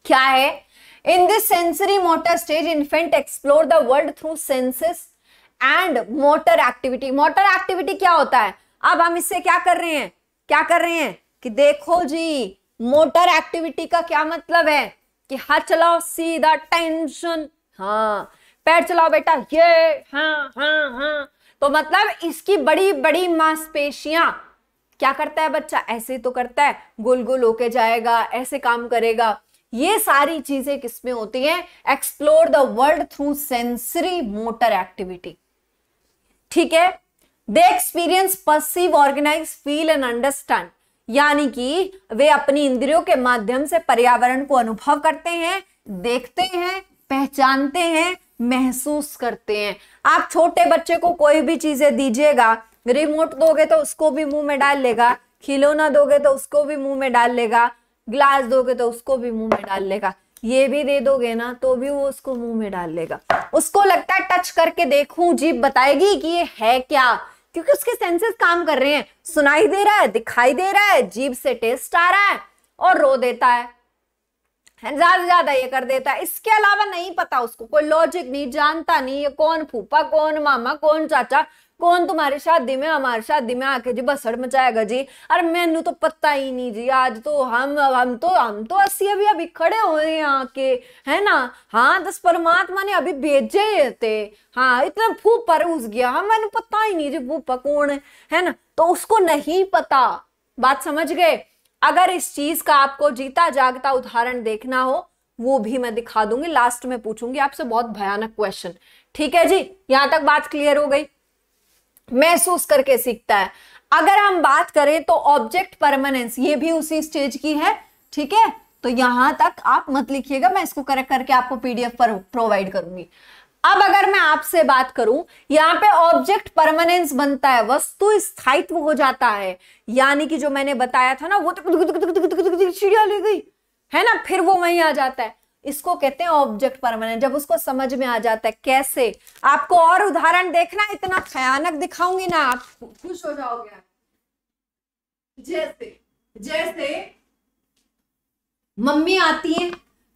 क्या है? In this sensory motor stage infant explore the world through senses and motor activity motor activity क्या होता है? अब हम इससे क्या कर रहे हैं? क्या कर रहे हैं? कि देखो जी मोटर एक्टिविटी का क्या मतलब है? कि हाथ चलाओ, सीधा टेंशन हाँ पैर चलाओ बेटा, ये हाँ हाँ हाँ. तो मतलब इसकी बड़ी बड़ी मांसपेशियाँ। क्या करता है बच्चा? ऐसे तो करता है। गोल गोल होके जाएगा, ऐसे काम करेगा। ये सारी चीज़ें किसमें होती हैं? Explore the world through sensory motor activity ठीक है? They experience perceive organise feel and understand यानी कि वे अपनी इंद्रियों के माध्यम से पर्यावरण को अनुभव करते हैं, देखते हैं, पहचानते हैं महसूस करते हैं। आप छोटे बच्चे को कोई भी चीज़ें दीजिएगा रिमोट दोगे तो उसको भी मुँह में डाल लेगा, खिलौना दोगे तो उसको भी मुँह में डाल लेगा ग्लास दोगे तो उसको भी मुँह में डाल लेगा। ये भी दे दोगे ना तो भी वो उसको मुँह में डाल लेगा। उसको लगता है टच करके देखूँ जीप बताएगी कि ये है क्या? क्योंकि उसके सेंसेस काम कर रहे हैं। सुनाई दे रहा है, दिखाई दे रहा है, जीभ से टेस्ट आ रहा है और रो देता है। ज़्यादा ज़्यादा ये कर देता है। इसके अलावा नहीं पता उसको, कोई लॉजिक नहीं, जानता नहीं, ये कौन फूफा, कौन मामा, कौन चाचा, कौन तुम्हारी शादी में, हमारी शादी में आके जी बसड़ मचाएगा जी। अरे मैनू तो पता ही नहीं जी, आज तो हम हम तो हम तो अस्सी अभी अभी खड़े हुए हैं आके है ना? हाँ दस परमात्मा ने अभी भेजे थे हाँ इतना फूप पर उस गया हाँ मैंने पता ही नहीं जी फूफा कौन है ना? तो उसको नहीं पता। बात समझ गए? अगर इस चीज़ का आपको जीता जागता उदाहरण देखना हो, वो भी मैं दिखा दूँगी। लास्ट में पूछूँगी आपसे बहुत भयानक क्वेश्चन ठीक है जी? यहाँ तक बात क्लियर हो गई। महसूस करके सीखता है। अगर हम बात करें तो ऑब्जेक्ट परमानेंस ये भी उसी स्टेज की है। ठीक है? तो यहाँ तक आप मत लिखिएगा, मैं इसको करेक्ट करके आपको पीडीएफ पर प्रोवाइड करूँगी। अब अगर मैं आपसे बात करूँ, यहाँ पे ऑब्जेक्ट परमानेंस बनता है, वस्तु स्थायित्व हो जाता है। यानी कि जो मैंने बताया था ना, वो तो चिड़िया ले गई। है ना? फिर वो वहीं आ जाता है। इसको कहते हैं ऑब्जेक्ट परमानेंट जब उसको समझ में आ जाता है, कैसे? आपको और उदाहरण देखना, इतना भयानक दिखाऊँगी ना आप। खुश हो जाओगे जैसे जैसे मम्मी आती है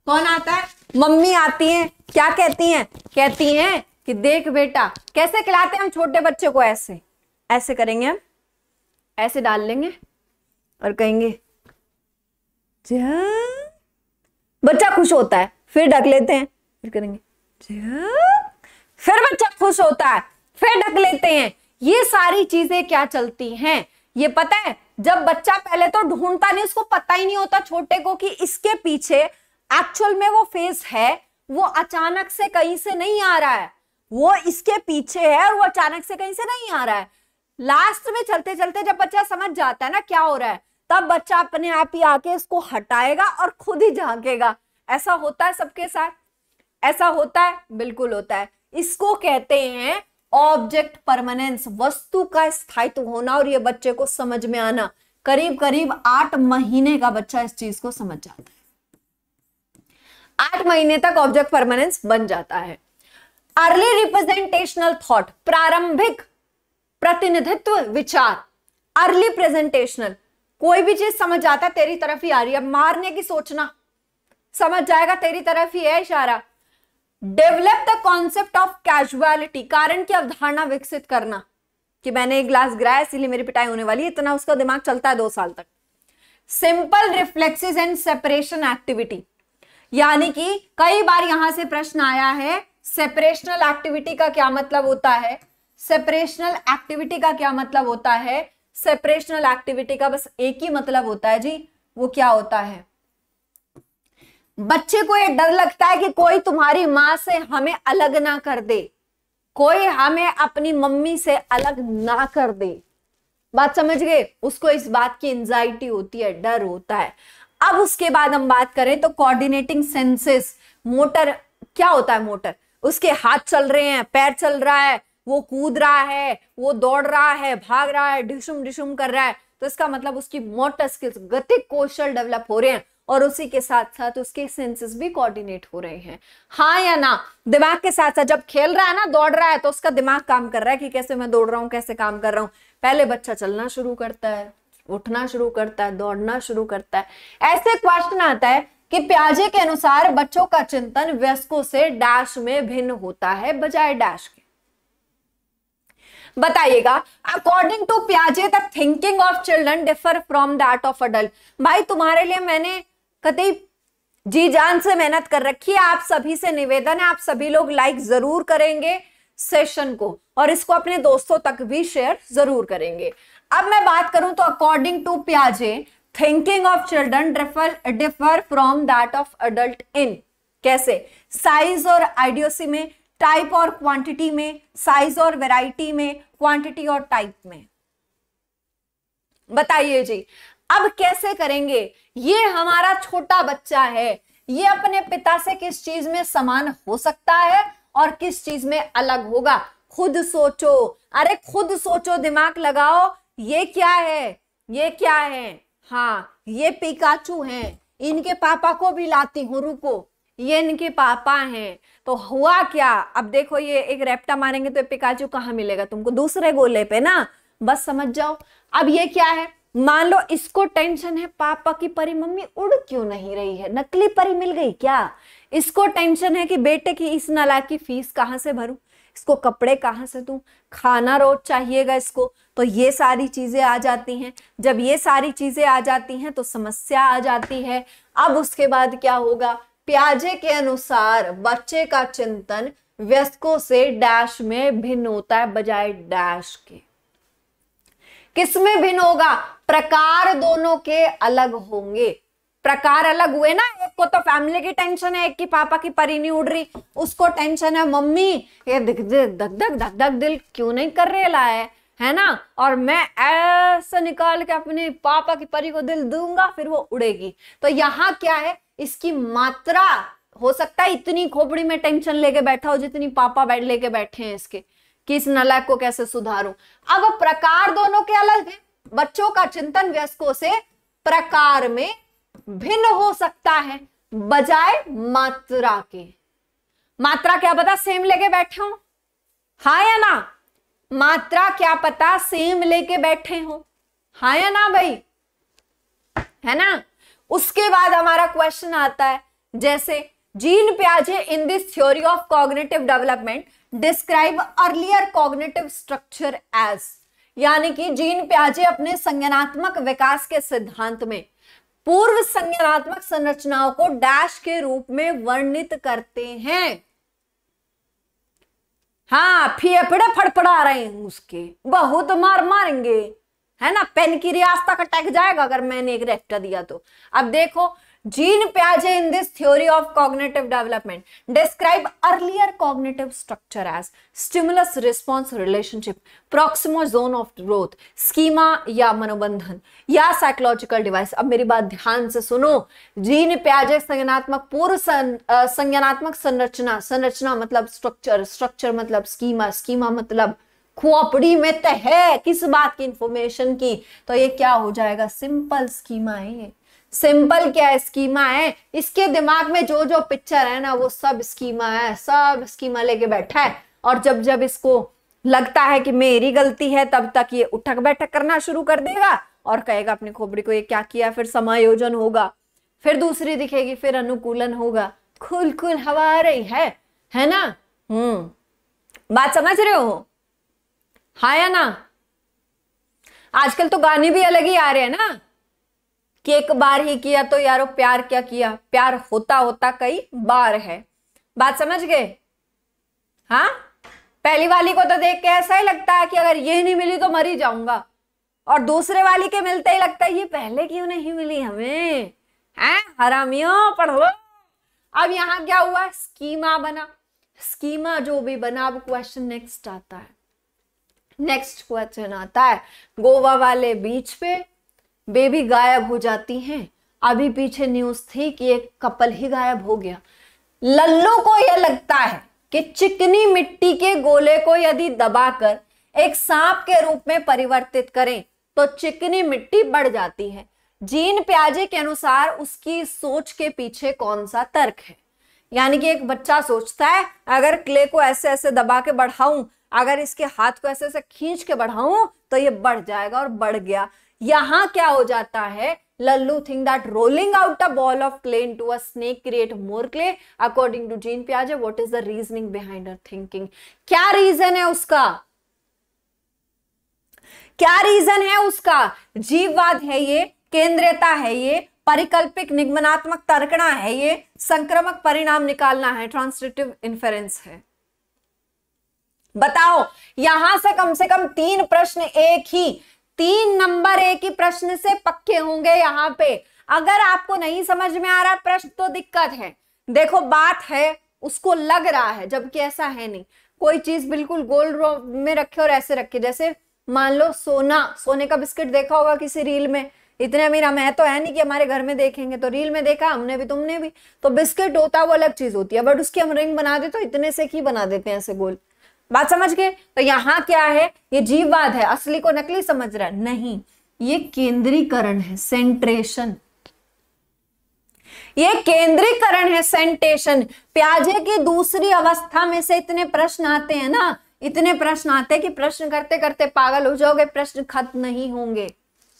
कौन आता है? मम्मी आती है। क्या कहती हैं? कहती हैं कि देख बेटा, कैसे खिलाते हैं हम छोटे बच्चे को ऐसे? ऐसे करेंगे हम। ऐसे डाल लेंगे और कहेंगे बच्चा खुश होता है। फिर ढक लेते हैं। फिर करेंगे फिर बच्चा खुश होता है। फिर ढक लेते हैं। ये सारी चीज़ें क्या चलती हैं? ये पता है, जब बच्चा पहले तो ढूंढता नहीं, उसको पता ही नहीं होता छोटे को कि इसके पीछे एक्चुअल में वो फेस है, वो अचानक से कहीं से नहीं आ रहा है। वो इसके पीछे है और वो अचानक से कहीं से नहीं आ रहा है। लास्ट में चलते चलते जब बच्चा समझ जाता है ना क्या हो रहा है, तब बच्चा अपने आप ही आके इसको हटाएगा और खुद ही झांकेगा। ऐसा होता है सबके साथ। ऐसा होता है, बिल्कुल होता है। इसको कहते हैं ऑब्जेक्ट परमानेंस वस्तु का स्थायित्व होना और ये बच्चे को समझ में आना। करीब करीब आठ महीने का बच्चा इस चीज़ को समझ जाता है। आठ महीने तक ऑब्जेक्ट परमानेंस बन जाता है। अर्ली रिप्रेजेंटेशनल थॉट प्रारंभिक प्रतिनिधित्व विचार। अर्ली प्रेजेंटेशनल कोई भी चीज़ समझ आता तेरी तरफ़ ही आ रही है। मारने की सोचना, समझ जाएगा, तेरी तरफ़ ही है इशारा। Develop the concept of causality कारण की अवधारणा विकसित करना। कि मैंने एक ग्लास गिराया, इसीलिए मेरी पिटाई होने वाली है, इतना उसका दिमाग चलता है दो साल तक। Simple reflexes and separation activity यानी कि कई बार यहाँ से प्रश्न आया है सेपरेशनल एक्टिविटी का क्या मतलब होता है? सेपरेशनल एक्टिविटी का क्या मतलब होता है? सेपरेशनल एक्टिविटी का बस एक ही मतलब होता है जी, वो क्या होता है? बच्चे को ये डर लगता है कि कोई तुम्हारी माँ से हमें अलग ना कर दे, कोई हमें अपनी मम्मी से अलग ना कर दे। बात समझ गए? उसको इस बात की एंजाइटी होती है, डर होता है। अब उसके बाद हम बात करें तो कोऑर्डिनेटिंग सेंसेस मोटर क्या होता है मोटर उसके हाथ चल रहे हैं, पैर चल रहा है, वो कूद रहा है, वो दौड़ रहा है, भाग रहा है, डिशुम डिशुम कर रहा है। तो इसका मतलब उसकी मोटर स्किल्स गतिक कौशल डेवलप हो रहे हैं और उसी के साथ साथ उसके सेंसेस भी कोऑर्डिनेट हो रहे हैं। हाँ या ना? दिमाग के साथ साथ जब खेल रहा है ना, दौड़ रहा है तो उसका दिमाग काम कर रहा है कि कैसे मैं दौड़ रहा हूँ, कैसे काम कर रहा हूँ। पहले बच्चा चलना शुरू करता है। उठना शुरू करता है, दौड़ना शुरू करता है। ऐसे क्वेश्चन आता है कि प्याजे के अनुसार बच्चों का चिंतन वयस्कों से डैश में भिन्न होता है, बजाय डैश के। बताइएगा according to प्याजे the thinking of children differ from that of adult भाई, तुम्हारे लिए मैंने कतई जी जान से मेहनत कर रखी है, आप सभी से निवेदन है, आप सभी लोग लाइक ज़रूर करेंगे सेशन को, और इसको अपने दोस्तों तक भी शेयर ज़रूर करेंगे। अब मैं बात करूँ तो according to प्याजे thinking of children differ differ from that of adult in कैसे? साइज़ और आइडियोसी में टाइप और क्वांटिटी में साइज़ और वैरायटी में क्वांटिटी और टाइप में। बताइए जी, अब कैसे करेंगे? ये हमारा छोटा बच्चा है। ये अपने पिता से किस चीज़ में समान हो सकता है और किस चीज़ में अलग होगा? खुद सोचो। अरे खुद सोचो, दिमाग लगाओ। ये क्या है? ये क्या है? हाँ ये पिकाचू हैं। इनके पापा को भी लाती हूँ, रुको। ये इनके पापा हैं। तो हुआ क्या? अब देखो, ये एक रेप्टा मारेंगे तो पिकाचू कहाँ मिलेगा तुमको? दूसरे गोले पे ना? बस समझ जाओ। अब ये क्या है? मान लो इसको टेंशन है, पापा की परी मम्मी उड़ क्यों नहीं रही है? नकली परी मिल गई क्या? इसको टेंशन है कि बेटे की इस नला की फ़ीस कहाँ से भरूं? इसको कपड़े कहाँ से दूँ? खाना रोज चाहिएगा इसको। तो ये सारी चीज़ें आ जाती हैं। जब ये सारी चीज़ें आ जाती हैं तो समस्या आ जाती है। अब उसके बाद क्या होगा? प्याजे के अनुसार बच्चे का चिंतन व्यस्कों से डैश में भिन्न होता है, बजाय डैश के। किसमें भिन्न होगा? प्रकार दोनों के अलग होंगे। प्रकार अलग हुए ना, एक को तो फैमिली की टेंशन है, एक की पापा की परी नहीं उड़ रही, उसको टेंशन है, मम्मी, ये धक धक धक धक, दिल क्यों नहीं कर रहे है? है ना? और मैं ऐसा निकाल के अपने पापा की परी को दिल दूँगा, फिर वो उड़ेगी। तो यहाँ क्या है? इसकी मात्रा, हो सकता है इतनी खोपड़ी में टेंशन लेके बैठा हो जितनी पापा बैठ, लेके बैठे हैं इसके। कि इस नलायक को कैसे सुधारू? अब प्रकार दोनों के अलग है। बच्चों का चिंतन वयस्कों से प्रकार में भिन्न हो सकता है, बजाय मात्रा के। मात्रा क्या पता सेम लेके बैठे हो? हा या ना? मात्रा क्या पता सेम लेके बैठे हो? हा या ना भाई? है ना? उसके बाद हमारा क्वेश्चन आता है, जैसे Jean प्याजे in this theory of cognitive development describe earlier cognitive structure as यानी कि जीन प्याजे अपने संज्ञानात्मक विकास के सिद्धांत में पूर्व संज्ञानात्मक संरचनाओं को डैश के रूप में वर्णित करते हैं। हाँ फेफड़े फड़फड़ा रहे हैं उसके। बहुत मार मारेंगे। है ना? पेन की रियाज तक अटैक जाएगा अगर मैंने एक रेक्टर दिया तो। अब देखो, Jean प्याजे in this theory of cognitive development describe earlier cognitive structure as stimulus response relationship proximal zone of growth schema या मनोबंधन या साइकोलॉजिकल डिवाइस अब मेरी बात ध्यान से सुनो। जीन प्याजे संज्ञानात्मक, पूर्व संज्ञानात्मक संरचना संरचना मतलब स्ट्रक्चर स्ट्रक्चर मतलब स्कीमा स्कीमा मतलब खोपड़ी में तह है किस बात की इंफॉर्मेशन की? तो ये क्या हो जाएगा? सिंपल स्कीमा है सिंपल क्या है? स्कीमा है। इसके दिमाग में जो जो पिक्चर है ना, वो सब स्कीमा है। सब स्कीमा लेके बैठा है। और जब जब इसको लगता है कि मेरी गलती है, तब तक ये उठक बैठक करना शुरू कर देगा और कहेगा अपनी खोपड़ी को, ये क्या किया? फिर समायोजन होगा। फिर दूसरी दिखेगी, फिर अनुकूलन होगा। खुल खुल हवा रही है। है ना? हम्म। बात समझ रहे हो? हाँ या ना। आजकल तो गाने भी अलग ही आ रहे हैं ना। कि एक बार ही किया तो यारो प्यार क्या किया? प्यार होता होता कई बार है। बात समझ गए? हाँ? पहली वाली को तो देख के ऐसा ही लगता है कि अगर ये नहीं मिली तो मर ही जाऊँगा। और दूसरे वाली के मिलते ही लगता है, ये पहले क्यों नहीं मिली हमें? हैं? हरामियों, पढ़ो। अब यहाँ क्या हुआ? स्कीमा बना। स्कीमा जो भी बना, अब क्वेश्चन नेक्स्ट आता है। नेक्स्ट क्वेश्चन आता है, गोवा वाले बीच पे बेबी गायब हो जाती हैं। अभी पीछे न्यूज़ थी कि एक कपल ही गायब हो गया। लल्लू को यह लगता है कि चिकनी मिट्टी के गोले को यदि दबाकर एक सांप के रूप में परिवर्तित करें तो चिकनी मिट्टी बढ़ जाती है। जीन प्याजे के अनुसार उसकी सोच के पीछे कौन सा तर्क है? यानी कि एक बच्चा सोचता है, अगर क्ले को ऐसे ऐसे दबा के बढ़ाऊं अगर इसके हाथ को ऐसे ऐसे खींच के बढ़ाऊं तो ये बढ़ जाएगा और बढ़ गया। यहाँ क्या हो जाता है? Lallu think that rolling out a ball of clay into a snake create more clay. According to Jean प्याजे what is the reasoning behind her thinking क्या रीजन है उसका? क्या रीजन है उसका? जीववाद है ये, केंद्रीयता है ये, परिकल्पिक निगमनात्मक तर्कना है ये, संक्रमक परिणाम निकालना है ट्रांसलेटिव इन्फेरेंस है। बताओ, यहाँ से कम से कम तीन प्रश्न एक ही, तीन नंबर एक ही प्रश्न से पक्के होंगे यहाँ पे। अगर आपको नहीं समझ में आ रहा प्रश्न तो दिक्कत है। देखो, बात है, उसको लग रहा है, जबकि ऐसा है नहीं। कोई चीज़ बिल्कुल गोल में रखे और ऐसे रखे, जैसे मान लो सोना, सोने का बिस्किट देखा होगा किसी रील में। इतने अमीर हम है तो है नहीं कि हमारे घर में देखेंगे तो रील में देखा, हमने भी, तुमने भी। तो बिस्किट होता है वो अलग चीज़ होती है। बट उसकी हम रिंग बना दे तो इतने से ही बना देते हैं ऐसे गोल। बात समझ गए? तो यहाँ क्या है? ये जीववाद है, असली को नकली समझ रहा है। नहीं, ये केंद्रीकरण है सेंट्रेशन ये केंद्रीकरण है सेंटेशन प्याजे की दूसरी अवस्था में से इतने प्रश्न आते हैं ना, इतने प्रश्न आते हैं कि प्रश्न करते करते पागल हो जाओगे, प्रश्न खत्म नहीं होंगे।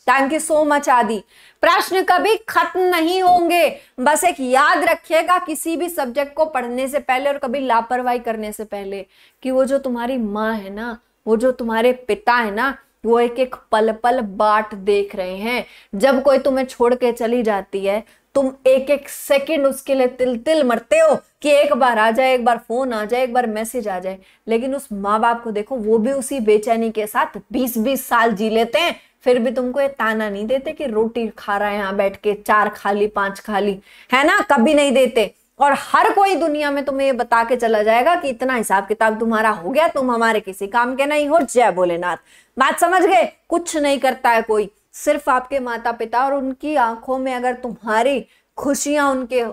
थैंक यू सो मच आदि प्रश्न कभी खत्म नहीं होंगे। बस एक याद रखिएगा किसी भी सब्जेक्ट को पढ़ने से पहले और कभी लापरवाही करने से पहले कि वो जो तुम्हारी माँ है ना, वो जो तुम्हारे पिता है ना, वो एक एक पल पल बाट देख रहे हैं। जब कोई तुम्हें छोड़ के चली जाती है, तुम एक एक सेकंड उसके लिए तिल तिल मरते हो कि एक बार आ जाए, एक बार फ़ोन आ जाए, एक बार मैसेज आ जाए। लेकिन उस माँ बाप को देखो, वो भी उसी बेचैनी के साथ बीस बीस साल जी लेते हैं। फिर भी तुमको ये ताना नहीं देते कि रोटी खा रहा है यहाँ बैठ के, चार खाली, पाँच खाली, है ना? कभी नहीं देते। और हर कोई दुनिया में तुम्हें ये बता के चला जाएगा कि इतना हिसाब किताब तुम्हारा हो गया, तुम हमारे किसी काम के नहीं हो। जय भोलेनाथ। बात समझ गए? कुछ नहीं करता है कोई। सिर्फ़ आपके माता पिता और उनकी आँखों में अगर तुम्हारी खुशियाँ उनके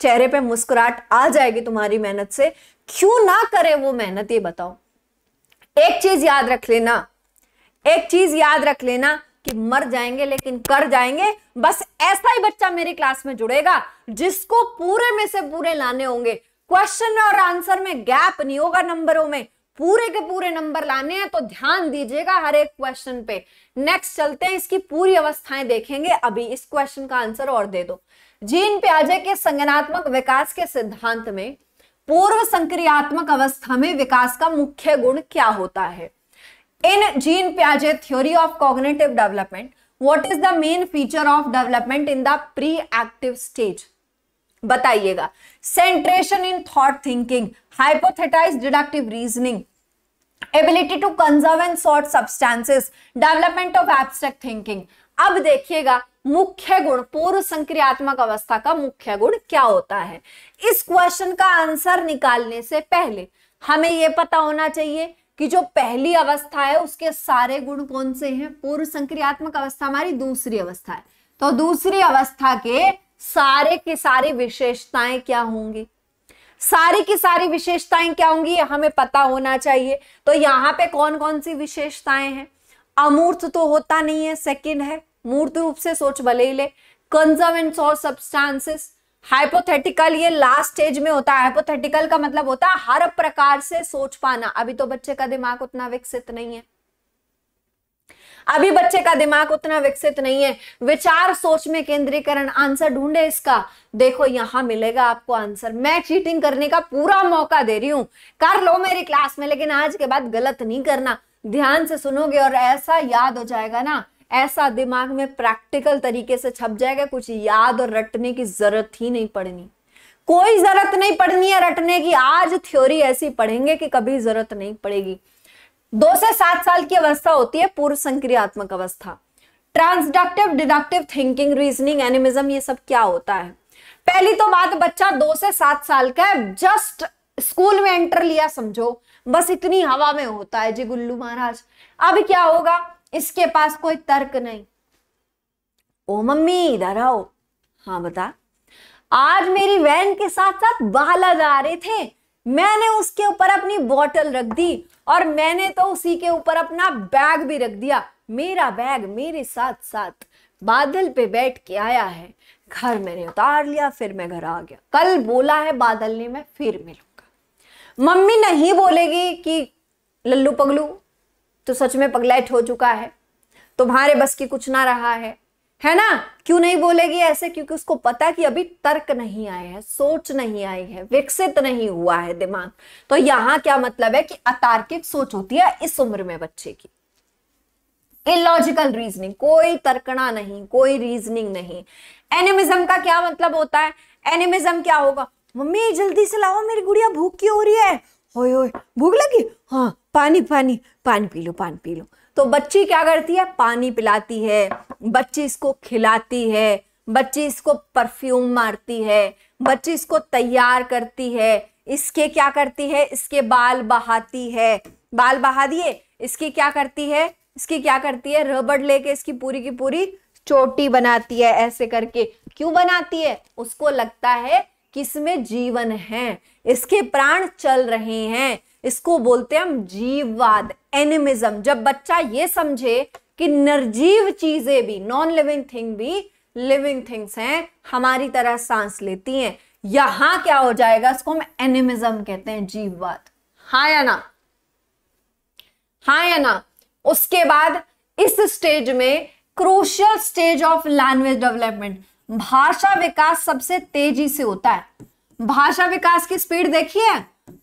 चेहरे पे मुस्कुराहट आ जाएगी तुम्हारी मेहनत से, क्यों ना करे वो मेहनत, ये बताओ। एक चीज़ याद रख लेना एक चीज़ याद रख लेना कि मर जाएँगे लेकिन कर जाएँगे। बस ऐसा ही बच्चा मेरी क्लास में जुड़ेगा, जिसको पूरे में से पूरे लाने होंगे। क्वेश्चन और आंसर में गैप नहीं होगा नंबरों में। पूरे के पूरे नंबर लाने हैं तो ध्यान दीजिएगा हर एक क्वेश्चन पे। नेक्स्ट चलते हैं, इसकी पूरी अवस्थाएँ देखेंगे। अभी इस क्वेश्चन का आंसर और दे दो। जीन प्याजे के संगनात्मक विकास के सिद्धांत में पूर्व संक्रियात्मक अवस्था में विकास का मुख्य गुण क्या होता है? In Jean प्याजे theory of cognitive development what is the main feature of development in the pre active stage बताइएगा। Centration in thought thinking hypothesize deductive reasoning ability to conserve and sort substances development of abstract thinking अब देखिएगा, मुख्य गुण, पूर्व संक्रियात्मक अवस्था का मुख्य गुण क्या होता है? इस क्वेश्चन का आंसर निकालने से पहले हमें यह पता होना चाहिए कि जो पहली अवस्था है, उसके सारे गुण कौन से हैं? पूर्व संक्रियात्मक अवस्था हमारी दूसरी अवस्था है। तो दूसरी अवस्था के सारे की सारी विशेषताएँ क्या होंगी? सारी की सारी विशेषताएँ क्या होंगी हमें पता होना चाहिए। तो यहाँ पे कौन कौन सी विशेषताएँ हैं? अमूर्त तो होता नहीं है सेकंड है। मूर्त रूप से सोच भले ही ले। कंजर्वेंट्स और सब्सटेंसेस हाइपोथेटिकल ये लास्ट स्टेज में होता है। हाइपोथेटिकल का मतलब होता है हर प्रकार से सोच पाना। अभी तो बच्चे का दिमाग उतना विकसित नहीं है। अभी बच्चे का दिमाग उतना विकसित नहीं है। विचार सोच में केंद्रीकरण आंसर ढूंढे इसका। देखो, यहाँ मिलेगा आपको आंसर मैं चीटिंग करने का पूरा मौका दे रही हूँ। कर लो मेरी क्लास में, लेकिन आज के बाद गलत नहीं करना। ध्यान से सुनोगे और ऐसा याद हो जाएगा ना। ऐसा दिमाग में प्रैक्टिकल तरीके से छप जाएगा, कुछ याद और रटने की ज़रूरत ही नहीं पड़नी। कोई ज़रूरत नहीं पड़नी है रटने की। आज थ्योरी ऐसी पढ़ेंगे कि कभी ज़रूरत नहीं पड़ेगी। दो से सात साल की अवस्था होती है, पूर्व संक्रियात्मक अवस्था। Transductive deductive thinking reasoning animism ये सब क्या होता है? पहली तो बात, बच्चा दो से सात साल का है जस्ट स्कूल में एंटर लिया, समझो। बस इतनी हवा में होता है, जी गुल्लू महाराज। अब क्या होगा? इसके पास कोई तर्क नहीं। ओ मम्मी, इधर आओ। हाँ बता। आज मेरी वैन के साथ साथ बाला जा रहे थे। मैंने उसके ऊपर अपनी बोतल रख दी और मैंने तो उसी के ऊपर अपना बैग भी रख दिया। मेरा बैग मेरे साथ साथ बादल पे बैठ के आया है। घर मैंने उतार लिया, फिर मैं घर आ गया। कल बोला है बादल ने, मैं फिर मिलूँगा। मम्मी नहीं बोलेगी कि लल्लू पगलू तो सच में पगलाइट हो चुका है। तुम्हारे बस की कुछ ना रहा है। है ना? क्यों नहीं बोलेगी ऐसे? क्योंकि उसको पता कि अभी तर्क नहीं आए हैं, सोच नहीं आई है, विकसित नहीं हुआ है दिमाग। तो यहाँ क्या मतलब है कि अतार्किक सोच होती है इस उम्र में बच्चे की। इलॉजिकल रीजनिंग कोई तर्कना नहीं, कोई रीजनिंग नहीं। एनिमिज्म का क्या मतलब होता है? एनिमिज्म क्या होगा? मम्मी, जल्दी से लाओ, मेरी गुड़िया भूख की हो रही है। भूख लगी? हाँ पानी पानी पानी पी लो, पानी पी लो। तो बच्ची क्या करती है? पानी पिलाती है। बच्ची इसको खिलाती है। बच्ची इसको परफ्यूम मारती है। बच्ची इसको तैयार करती है। इसके क्या करती है? इसके बाल बहाती है। बाल बहा दिए। इसकी क्या करती है? इसकी क्या करती है? रबड़ लेके इसकी पूरी की पूरी चोटी बनाती है। ऐसे करके क्यों बनाती है? उसको लगता है कि इसमें जीवन है। इसके प्राण चल रहे हैं। इसको बोलते हैं हम जीववाद एनिमिज्म जब बच्चा ये समझे कि निर्जीव चीज़ें भी नॉन लिविंग थिंग भी लिविंग थिंग्स हैं, हमारी तरह सांस लेती हैं, यहाँ क्या हो जाएगा? इसको हम एनिमिज्म कहते हैं, जीववाद। हाँ या ना? हाँ या ना? उसके बाद इस स्टेज में crucial stage of language development भाषा विकास सबसे तेज़ी से होता है। भाषा विकास की स्पीड देखिए।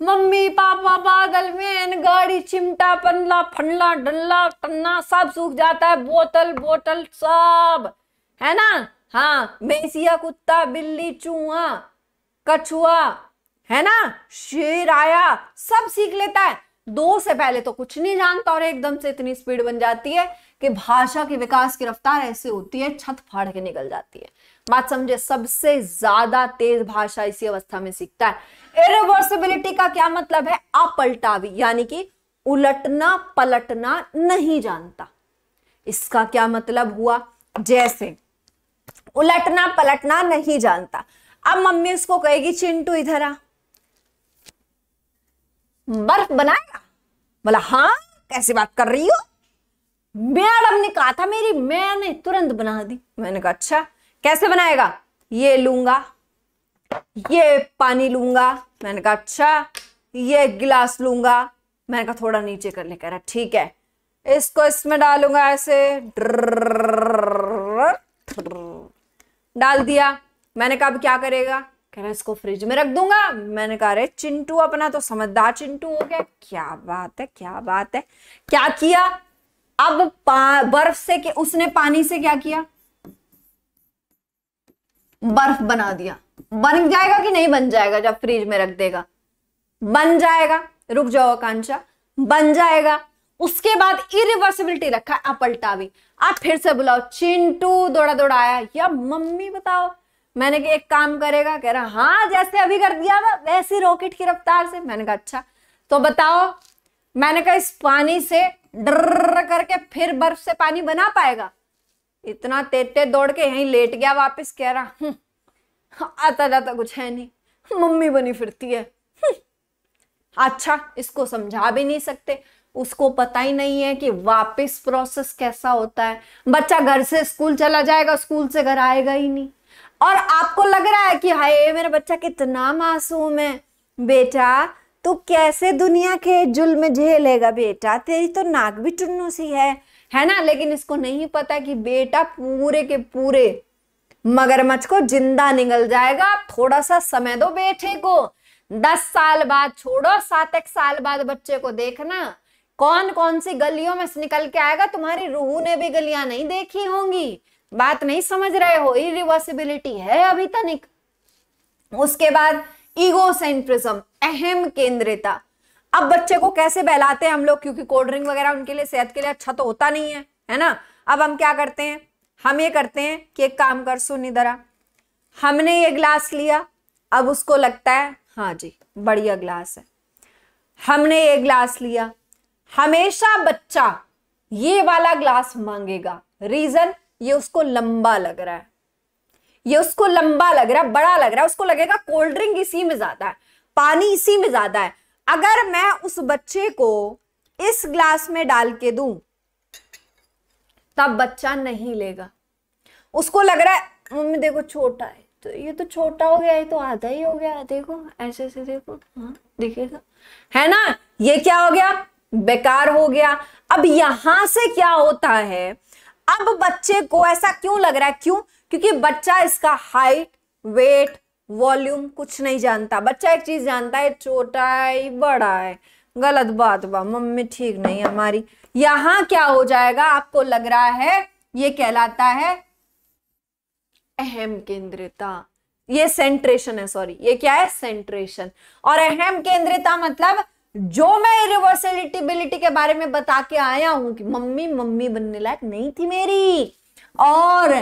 मम्मी, पापा बादल में गाड़ी, चिमटा, पनला, फंडला, डल्ला, टन्ना, सब सूख जाता है। बोतल बोतल, सब। है ना? हाँ मेसिया, कुत्ता, बिल्ली, चूहा, कछुआ, है ना? शेर, आया, सब सीख लेता है। दो से पहले तो कुछ नहीं जानता और एकदम से इतनी स्पीड बन जाती है कि भाषा के विकास की रफ्तार ऐसे होती है, छत फाड़ के निकल जाती है। बात समझे, सबसे ज़्यादा तेज भाषा इसी अवस्था में सीखता है। इरिवर्सिबिलिटी का क्या मतलब है? अपलटावी, यानी कि उलटना पलटना नहीं जानता। इसका क्या मतलब हुआ? जैसे, उलटना पलटना नहीं जानता। अब मम्मी उसको कहेगी, चिंटू, इधर आ। बर्फ़ बनाएगा? बोला हाँ कैसी बात कर रही हो? मैडम ने कहा था मेरी, मैंने तुरंत बना दी। मैंने कहा अच्छा कैसे बनाएगा? ये लूँगा। ये पानी लूँगा। मैंने कहा अच्छा ये गिलास लूँगा। मैंने कहा, थोड़ा नीचे कर ले, कह रहा, ठीक है, इसको इसमें डालूँगा ऐसे। डाल दिया। मैंने कहा, अब क्या करेगा? कह रहा, इसको फ्रिज में रख दूँगा। मैंने कहा, अरे, चिंटू अपना तो समझदार चिंटू हो गया। क्या बात है, क्या बात है। क्या किया? अब बर्फ़ से उसने पानी से क्या किया? बर्फ़ बना दिया। बन जाएगा कि नहीं बन जाएगा जब फ्रिज में रख देगा? बन जाएगा। रुक जाओ, आकांक्षा। बन जाएगा। उसके बाद इरिवर्सिबिलिटी रखा है अपलटावी। आप फिर से बुलाओ। चिंटू दौड़ा दौड़ा आया। या मम्मी बताओ। मैंने कि एक काम करेगा। कह रहा हाँ जैसे अभी कर दिया था वैसे रॉकेट की रफ्तार से। मैंने कहा अच्छा तो बताओ, मैंने कहा, इस पानी से डर करके फिर बर्फ़ से पानी बना पाएगा? इतना तेते दौड़ के यहीं लेट गया वापस, कह रहा हूँ आता जाता कुछ है नहीं। मम्मी बनी फिरती है। अच्छा इसको समझा भी नहीं सकते। उसको पता ही नहीं है कि वापस प्रोसेस कैसा होता है। बच्चा घर से स्कूल चला जाएगा, स्कूल से घर आएगा ही नहीं। और आपको लग रहा है कि हाय, मेरा बच्चा कितना मासूम है। बेटा, तू कैसे दुनिया के जुल में झेलेगा? बेटा, तेरी तो नाक भी टुन्नू सी है। है ना? लेकिन इसको नहीं पता कि बेटा पूरे के पूरे मगरमच्छ को ज़िंदा निकल जाएगा। थोड़ा सा समय दो बेटे को। दस साल बाद छोड़ो, सात एक साल बाद बच्चे को देखना। कौन कौन सी गलियों में से निकल के आएगा? तुम्हारी रूह ने भी गलियाँ नहीं देखी होंगी। बात नहीं समझ रहे हो? इरिवर्सिबिलिटी है अभी तनिक उसके बाद ईगो सेंट्रिज्म अहम केंद्रिता। अब बच्चे को कैसे बहलाते हैं हम लोग? क्योंकि कोल्ड ड्रिंक वगैरह उनके लिए सेहत के लिए अच्छा तो होता नहीं है है ना? अब हम क्या करते हैं? हम ये करते हैं कि एक काम कर, सुन इधर हमने ये ग्लास लिया, अब उसको लगता है हाँ जी, बढ़िया ग्लास है। हमने ये ग्लास लिया, हमेशा बच्चा ये वाला ग्लास मांगेगा। रीजन, ये उसको लंबा लग रहा है। ये उसको लंबा लग रहा है, बड़ा लग रहा है, उसको लगेगा कोल्ड ड्रिंक इसी में ज़्यादा है, पानी इसी में ज़्यादा है। अगर मैं उस बच्चे को इस ग्लास में डाल के दूँ तब बच्चा नहीं लेगा। उसको लग रहा है, मम्मी, देखो, छोटा है। तो ये तो छोटा हो गया, ये तो आधा ही हो गया। देखो, ऐसे से देखो। हाँ दिखेगा। है ना? ये क्या हो गया? बेकार हो गया। अब यहाँ से क्या होता है? अब बच्चे को ऐसा क्यों लग रहा है? क्यों? क्योंकि बच्चा इसका हाइट वेट वॉल्यूम कुछ नहीं जानता। बच्चा एक चीज़ जानता है, छोटा है बड़ा है। गलत बात बा। मम्मी, ठीक नहीं हमारी। यहाँ क्या हो जाएगा आपको लग रहा है? ये कहलाता है अहम केंद्रिता। ये सेंट्रेशन है सॉरी ये क्या है? सेंट्रेशन और अहम केंद्रिता मतलब जो मैं इरिवर्सिबिलिटी के बारे में बता के आया हूँ कि मम्मी मम्मी बनने लायक नहीं थी मेरी। और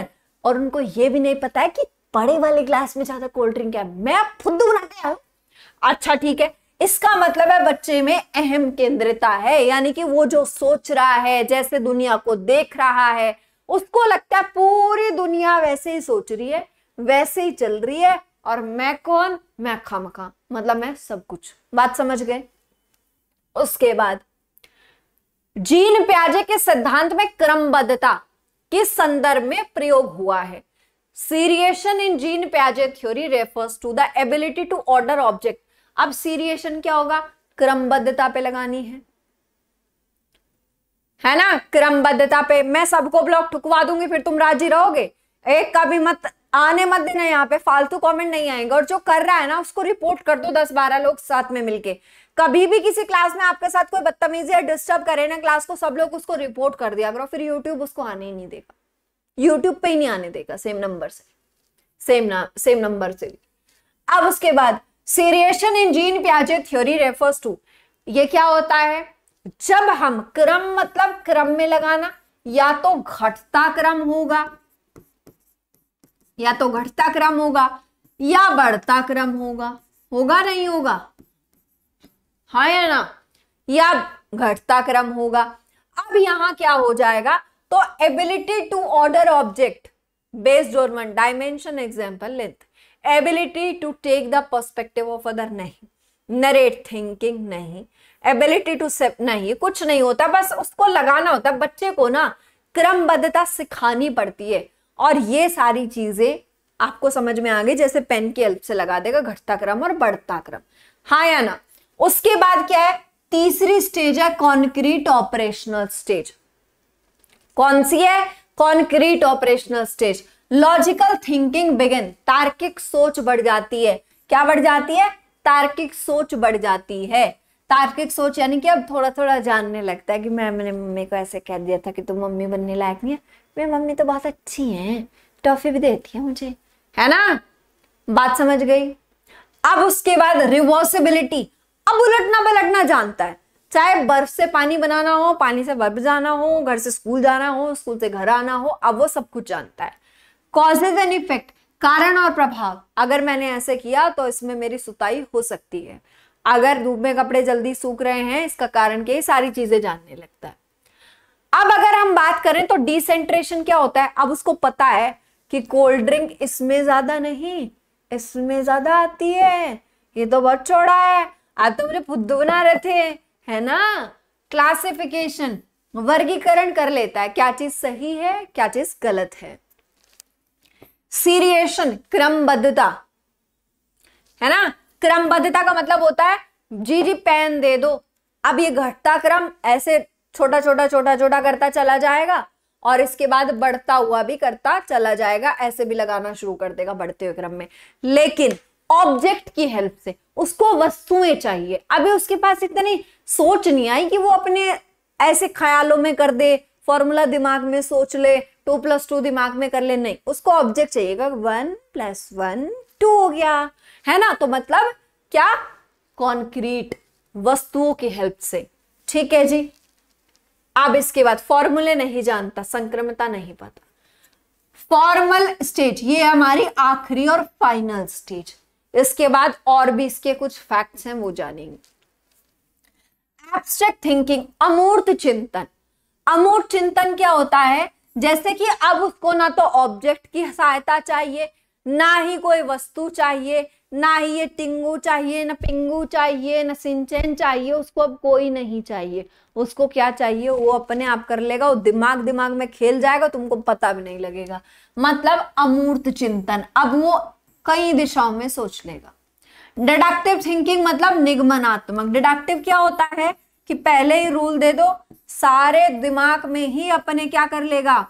और उनको ये भी नहीं पता है कि बड़े वाले ग्लास में ज़्यादा कोल्ड ड्रिंक है। मैं खुद बना के आया अच्छा ठीक है। इसका मतलब है बच्चे में अहम केंद्रता है, यानी कि वो जो सोच रहा है, जैसे दुनिया को देख रहा है, उसको लगता है पूरी दुनिया वैसे ही सोच रही है, वैसे ही चल रही है, और मैं कौन? मैं खामखा। मतलब मैं सब कुछ। बात समझ गए? उसके बाद, जीन प्याजे के सिद्धांत में क्रमबद्धता किस संदर्भ में प्रयोग हुआ है। Seriation in Jean प्याजे theory refers to the ability to order object अब सीरिएशन क्या होगा? क्रमबद्धता पे लगानी है। है ना? क्रमबद्धता पे मैं सबको ब्लॉक ठुकवा दूँगी, फिर तुम राज़ी रहोगे। एक का भी मत, आने मत देना यहाँ पे, फालतू कमेंट नहीं आएँगे। और जो कर रहा है ना, उसको रिपोर्ट कर दो दस बारह लोग साथ में मिलके। कभी भी किसी क्लास में आपके साथ कोई बदतमीजी या डिस्टर्ब करे ना क्लास को सब लोग उसको रिपोर्ट कर दिया करो, फिर यूट्यूब उसको आने ही नहीं देगा। यूट्यूब पे ही नहीं आने देगा सेम नंबर से। सेम ना सेम नंबर से अब उसके बाद सीरिएशन इन जीन प्याजे थ्योरी रेफर्स टू ये क्या होता है? जब हम क्रम मतलब क्रम में लगाना, या तो घटता क्रम होगा, या तो घटता क्रम होगा, या बढ़ता क्रम होगा होगा नहीं होगा? हाँ या ना? या घटता क्रम होगा। अब यहाँ क्या हो जाएगा? तो ability to order object based on dimension example length ability to take the perspective of other नहीं नरेट थिंकिंग नहीं एबिलिटी टू से नहीं कुछ नहीं होता, बस उसको लगाना होता बच्चे को ना क्रमबद्धता सिखानी पड़ती है। और ये सारी चीज़ें आपको समझ में आ गई, जैसे पेन की हेल्प से लगा देगा घटता क्रम और बढ़ता क्रम। हाँ या ना? उसके बाद क्या है? तीसरी स्टेज है कॉन्क्रीट ऑपरेशनल स्टेज कौन सी है? Concrete operational stage logical thinking begin तार्किक सोच बढ़ जाती है। क्या बढ़ जाती है? तार्किक सोच बढ़ जाती है। तार्किक सोच यानी कि अब थोड़ा थोड़ा जानने लगता है कि मैं, मैंने मम्मी को ऐसे कह दिया था कि तुम मम्मी बनने लायक नहीं है। मेरी मम्मी तो बहुत अच्छी है। टॉफी भी देती है मुझे। है ना? बात समझ गई? अब उसके बाद रिवर्सिबिलिटी अब उलटना पलटना जानता है। चाहे बर्फ़ से पानी बनाना हो, पानी से बर्फ़ जाना हो, घर से स्कूल जाना हो, स्कूल से घर आना हो, अब वो सब कुछ जानता है। कॉजेज एंड इफ़ेक्ट कारण और प्रभाव। अगर मैंने ऐसे किया तो इसमें मेरी सुताई हो सकती है। अगर धूप में कपड़े जल्दी सूख रहे हैं, इसका कारण क्या सारी चीज़ें जानने लगता है। अब अगर हम बात करें तो डिसेंट्रेशन क्या होता है? अब उसको पता है कि कोल्ड ड्रिंक इसमें ज़्यादा नहीं, इसमें ज़्यादा आती है। ये तो बहुत चौड़ा है। आज तो मुझे फुद्दू बना रहे थे, है ना? क्लासिफिकेशन वर्गीकरण कर लेता है। क्या चीज़ सही है, क्या चीज़ गलत है। सीरिएशन, क्रमबद्धता। है ना? क्रमबद्धता का मतलब होता है, जी जी, पेन दे दो। अब ये घटता क्रम ऐसे छोटा छोटा छोटा छोटा करता चला जाएगा, और इसके बाद बढ़ता हुआ भी करता चला जाएगा, ऐसे भी लगाना शुरू कर देगा बढ़ते हुए क्रम में। लेकिन ऑब्जेक्ट की हेल्प से, उसको वस्तुएँ चाहिए। अभी उसके पास इतनी सोच नहीं आई कि वो अपने ऐसे ख्यालों में कर दे, फॉर्मूला दिमाग में सोच ले टू प्लस टू दिमाग में कर ले, नहीं, उसको ऑब्जेक्ट चाहिएगा वन प्लस वन टू हो गया। है ना? तो मतलब क्या? कॉन्क्रीट वस्तुओं की हेल्प से। ठीक है जी? अब इसके बाद फॉर्मूले नहीं जानता, संक्रमता नहीं पता। फॉर्मल स्टेज ये हमारी आखिरी और फाइनल स्टेज इसके बाद और भी इसके कुछ फैक्ट्स हैं, वो जानेंगे। एब्स्ट्रैक्ट थिंकिंग अमूर्त चिंतन। अमूर्त चिंतन क्या होता है? जैसे कि अब उसको ना तो ऑब्जेक्ट की सहायता चाहिए, ना ही कोई वस्तु चाहिए, ना ही ये टिंगू चाहिए, ना पिंगू चाहिए, ना सिंचन चाहिए, उसको अब कोई नहीं चाहिए। उसको क्या चाहिए? वो अपने आप कर लेगा, वो दिमाग दिमाग में खेल जाएगा, तुमको पता भी नहीं लगेगा। मतलब अमूर्त चिंतन, अब वो कई दिशाओं में सोच लेगा। डिडक्टिव थिंकिंग मतलब निगमनात्मक। डिडक्टिव क्या होता है? कि पहले ही रूल दे दो सारे दिमाग में ही अपने क्या कर लेगा?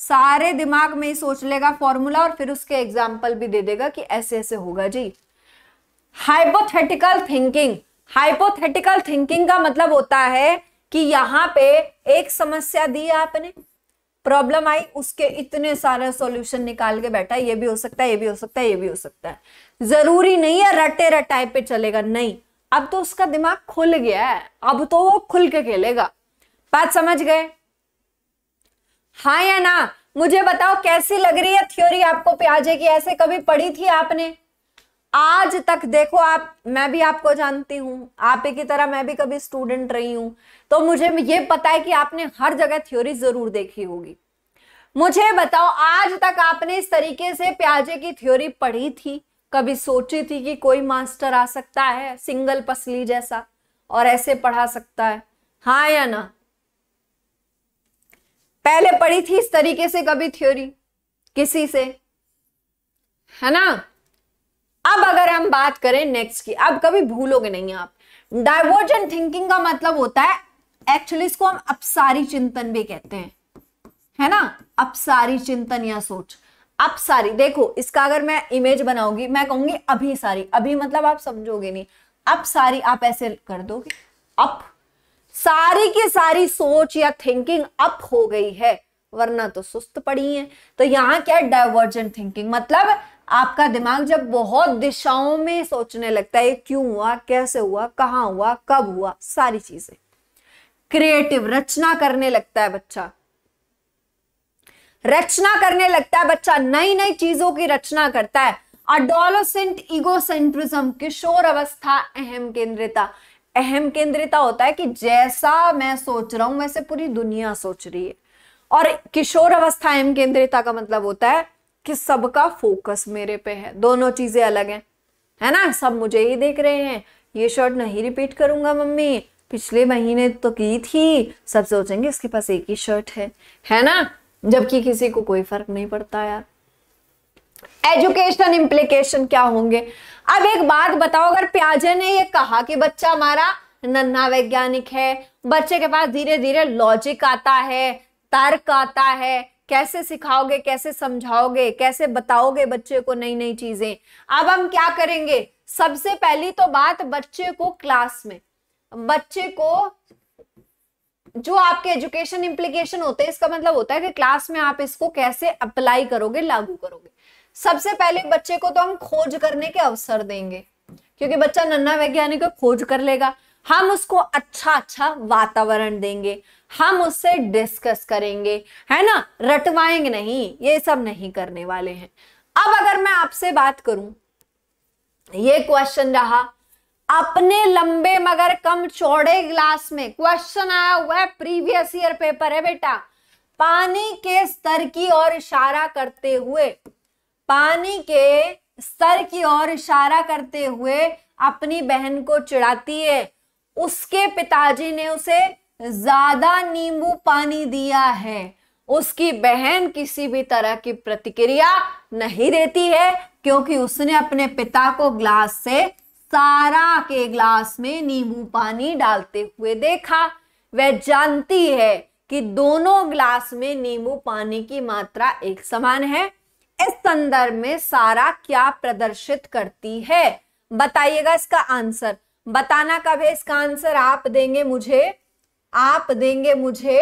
सारे दिमाग में ही सोच लेगा फॉर्मूला और फिर उसके एग्ज़ाम्पल भी दे देगा कि ऐसे ऐसे होगा। जी। हाइपोथेटिकल थिंकिंग हाइपोथेटिकल थिंकिंग का मतलब होता है कि यहाँ पे एक समस्या दी आपने। प्रॉब्लम आई, उसके इतने सारे सॉल्यूशन निकाल के बैठा, ये भी हो सकता है, ये भी हो सकता है, ये भी हो सकता है। ज़रूरी नहीं है रटे रटाए पे चलेगा, नहीं। अब तो उसका दिमाग खुल गया है, अब तो वो खुल के खेलेगा। बात समझ गए? हाँ या ना? मुझे बताओ, कैसी लग रही है थ्योरी आपको प्याजे की? ऐसे कभी पढ़ी थी आपने? आज तक देखो, आप, मैं भी आपको जानती हूँ। आप ही की तरह मैं भी कभी स्टूडेंट रही हूँ। तो मुझे ये पता है कि आपने हर जगह थ्योरी ज़रूर देखी होगी। मुझे बताओ, आज तक आपने इस तरीके से प्याजे की थ्योरी पढ़ी थी? कभी सोची थी कि कोई मास्टर आ सकता है सिंगल पसली जैसा, और ऐसे पढ़ा सकता है? हाँ या ना? पहले पढ़ी थी इस तरीके से, कभी थ्योरी किसी से? है ना? अब अगर हम बात करें नेक्स्ट की, अब कभी भूलोगे नहीं आप। डाइवर्जेंट थिंकिंग का मतलब होता है एक्चुअली इसको हम अपसारी चिंतन भी कहते हैं। है ना? अपसारी चिंतन या सोच। अपसारी, देखो, इसका अगर मैं इमेज बनाऊँगी, मैं कहूँगी अभी सारी अभी मतलब आप समझोगे नहीं। अब सारी आप ऐसे कर दोगे। अप। सारी की सारी सोच या थिंकिंग अप हो गई है, वरना तो सुस्त पड़ी है। तो यहाँ क्या डाइवर्जेंट थिंकिंग मतलब आपका दिमाग जब बहुत दिशाओं में सोचने लगता है क्यों हुआ, कैसे हुआ, कहाँ हुआ, कब हुआ, सारी चीज़ें। क्रिएटिव रचना करने लगता है बच्चा। रचना करने लगता है बच्चा नई नई चीज़ों की रचना करता है। अडोलोसेंट इगोसेंट्रिज्म किशोर अवस्था, अहम केंद्रिता। अहम केंद्रिता होता है कि जैसा मैं सोच रहा हूँ, वैसे पूरी दुनिया सोच रही है। और किशोर अवस्था अहम केंद्रिता का मतलब होता है कि सबका फोकस मेरे पे है। दोनों चीज़ें अलग हैं। है ना? सब मुझे ही देख रहे हैं। ये शर्ट नहीं रिपीट करूँगा मम्मी। पिछले महीने तो की थी। सब सोचेंगे इसके पास एक ही शर्ट है। है ना? जबकि किसी को कोई फ़र्क नहीं पड़ता यार। एजुकेशन इम्प्लीकेशन क्या होंगे? अब एक बात बताओ, अगर प्याजे ने ये कहा कि बच्चा हमारा नन्हा वैज्ञानिक है, बच्चे के पास धीरे धीरे लॉजिक आता है, तर्क आता है, कैसे सिखाओगे, कैसे समझाओगे, कैसे बताओगे बच्चे को नई नई चीज़ें? अब हम क्या करेंगे? सबसे पहली तो बात बच्चे को क्लास में। बच्चे को जो आपके एजुकेशन इम्प्लीकेशन होते हैं, इसका मतलब होता है कि क्लास में आप इसको कैसे अप्लाई करोगे, लागू करोगे। सबसे पहले बच्चे को तो हम खोज करने के अवसर देंगे, क्योंकि बच्चा नन्ना वैज्ञानिक खोज कर लेगा। हम उसको अच्छा अच्छा वातावरण देंगे, हम उससे डिस्कस करेंगे, है ना? रटवाएँगे नहीं, ये सब नहीं करने वाले हैं। अब अगर मैं आपसे बात करूँ, ये क्वेश्चन रहा, अपने लंबे मगर कम चौड़े ग्लास में क्वेश्चन आया हुआ है प्रीवियस ईयर पेपर है बेटा। पानी के स्तर की ओर इशारा करते हुए पानी के स्तर की ओर इशारा करते हुए अपनी बहन को चिढ़ाती है। उसके पिताजी ने उसे ज़्यादा नींबू पानी दिया है। उसकी बहन किसी भी तरह की प्रतिक्रिया नहीं देती है, क्योंकि उसने अपने पिता को ग्लास से, सारा के ग्लास में नींबू पानी डालते हुए देखा। वह जानती है कि दोनों ग्लास में नींबू पानी की मात्रा एक समान है। इस संदर्भ में सारा क्या प्रदर्शित करती है? बताइएगा इसका आंसर। बताना कब है इसका आंसर? आप देंगे मुझे, आप देंगे मुझे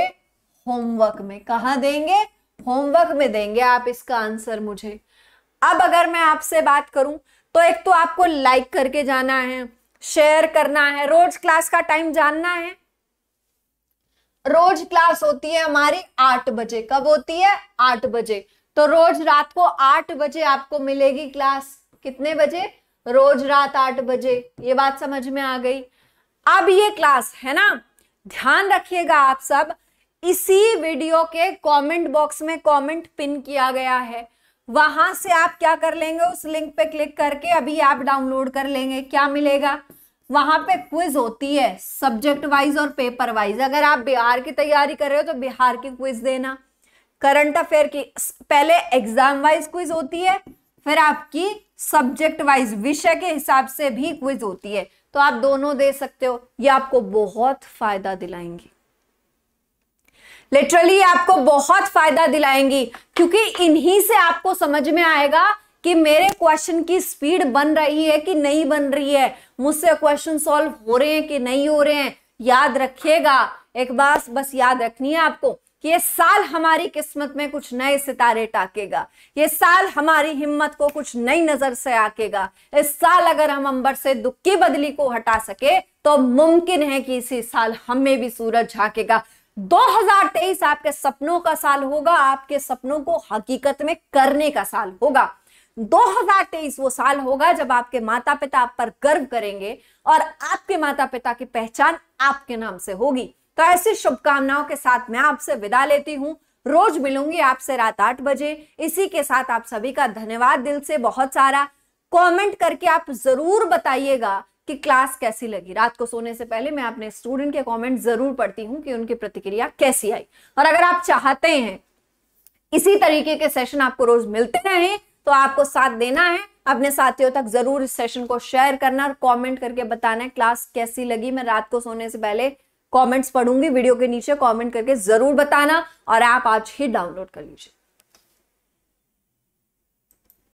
होमवर्क में। कहा देंगे? होमवर्क में देंगे आप इसका आंसर मुझे। अब अगर मैं आपसे बात करूँ तो एक तो आपको लाइक करके जाना है शेयर करना है, रोज क्लास का टाइम जानना है। रोज क्लास होती है हमारी आठ बजे। कब होती है? आठ बजे। तो रोज रात को आठ बजे आपको मिलेगी क्लास। कितने बजे? रोज रात आठ बजे। ये बात समझ में आ गई। अब ये क्लास है ना? ध्यान रखिएगा आप सब। इसी वीडियो के कमेंट बॉक्स में कमेंट पिन किया गया है। वहाँ से आप क्या कर लेंगे? उस लिंक पे क्लिक करके अभी ऐप डाउनलोड कर लेंगे। क्या मिलेगा? वहाँ पे क्विज होती है सब्जेक्ट वाइज और पेपर वाइज अगर आप बिहार की तैयारी कर रहे हो तो बिहार की क्विज देना। करंट अफेयर की पहले एग्ज़ाम वाइज क्विज होती है, फिर आपकी सब्जेक्ट वाइज विषय के हिसाब से भी क्विज होती है। तो आप दोनों दे सकते हो, ये आपको बहुत फ़ायदा दिलाएँगी। लिटरली आपको बहुत फ़ायदा दिलाएँगी, क्योंकि इन्हीं से आपको समझ में आएगा कि मेरे क्वेश्चन की स्पीड बन रही है कि नहीं बन रही है। मुझसे क्वेश्चन सॉल्व हो रहे हैं कि नहीं हो रहे हैं, याद रखिएगा। एक बात बस याद रखनी है आपको कि ये साल हमारी किस्मत में कुछ नए सितारे टाकेगा। ये साल हमारी हिम्मत को कुछ नई नज़र से आकेगा। इस साल अगर हम अंबर से दुख की बदली को हटा सके तो मुमकिन है कि इसी साल हमें भी सूरज झाकेगा। 2023 आपके सपनों का साल होगा, आपके सपनों को हकीकत में करने का साल होगा। 2023 वो साल होगा जब आपके माता पिता आप पर गर्व करेंगे और आपके माता पिता की पहचान आपके नाम से होगी। तो ऐसी शुभकामनाओं के साथ मैं आपसे विदा लेती हूँ। रोज मिलूँगी आपसे रात आठ बजे। इसी के साथ आप सभी का धन्यवाद दिल से बहुत सारा। कमेंट करके आप ज़रूर बताइएगा कि क्लास कैसी लगी। रात को सोने से पहले मैं अपने स्टूडेंट के कमेंट ज़रूर पढ़ती हूँ कि उनकी प्रतिक्रिया कैसी आई। और अगर आप चाहते हैं, इसी तरीके के सेशन आपको रोज मिलते रहे तो आपको साथ देना है। अपने साथियों तक ज़रूर इस सेशन को शेयर करना और कमेंट करके बताना है, क्लास कैसी लगी? मैं रात को सोने से पहले कमेंट्स पढ़ूँगी वीडियो के नीचे कमेंट करके ज़रूर बताना और ऐप आज ही डाउनलोड कर लीजिए।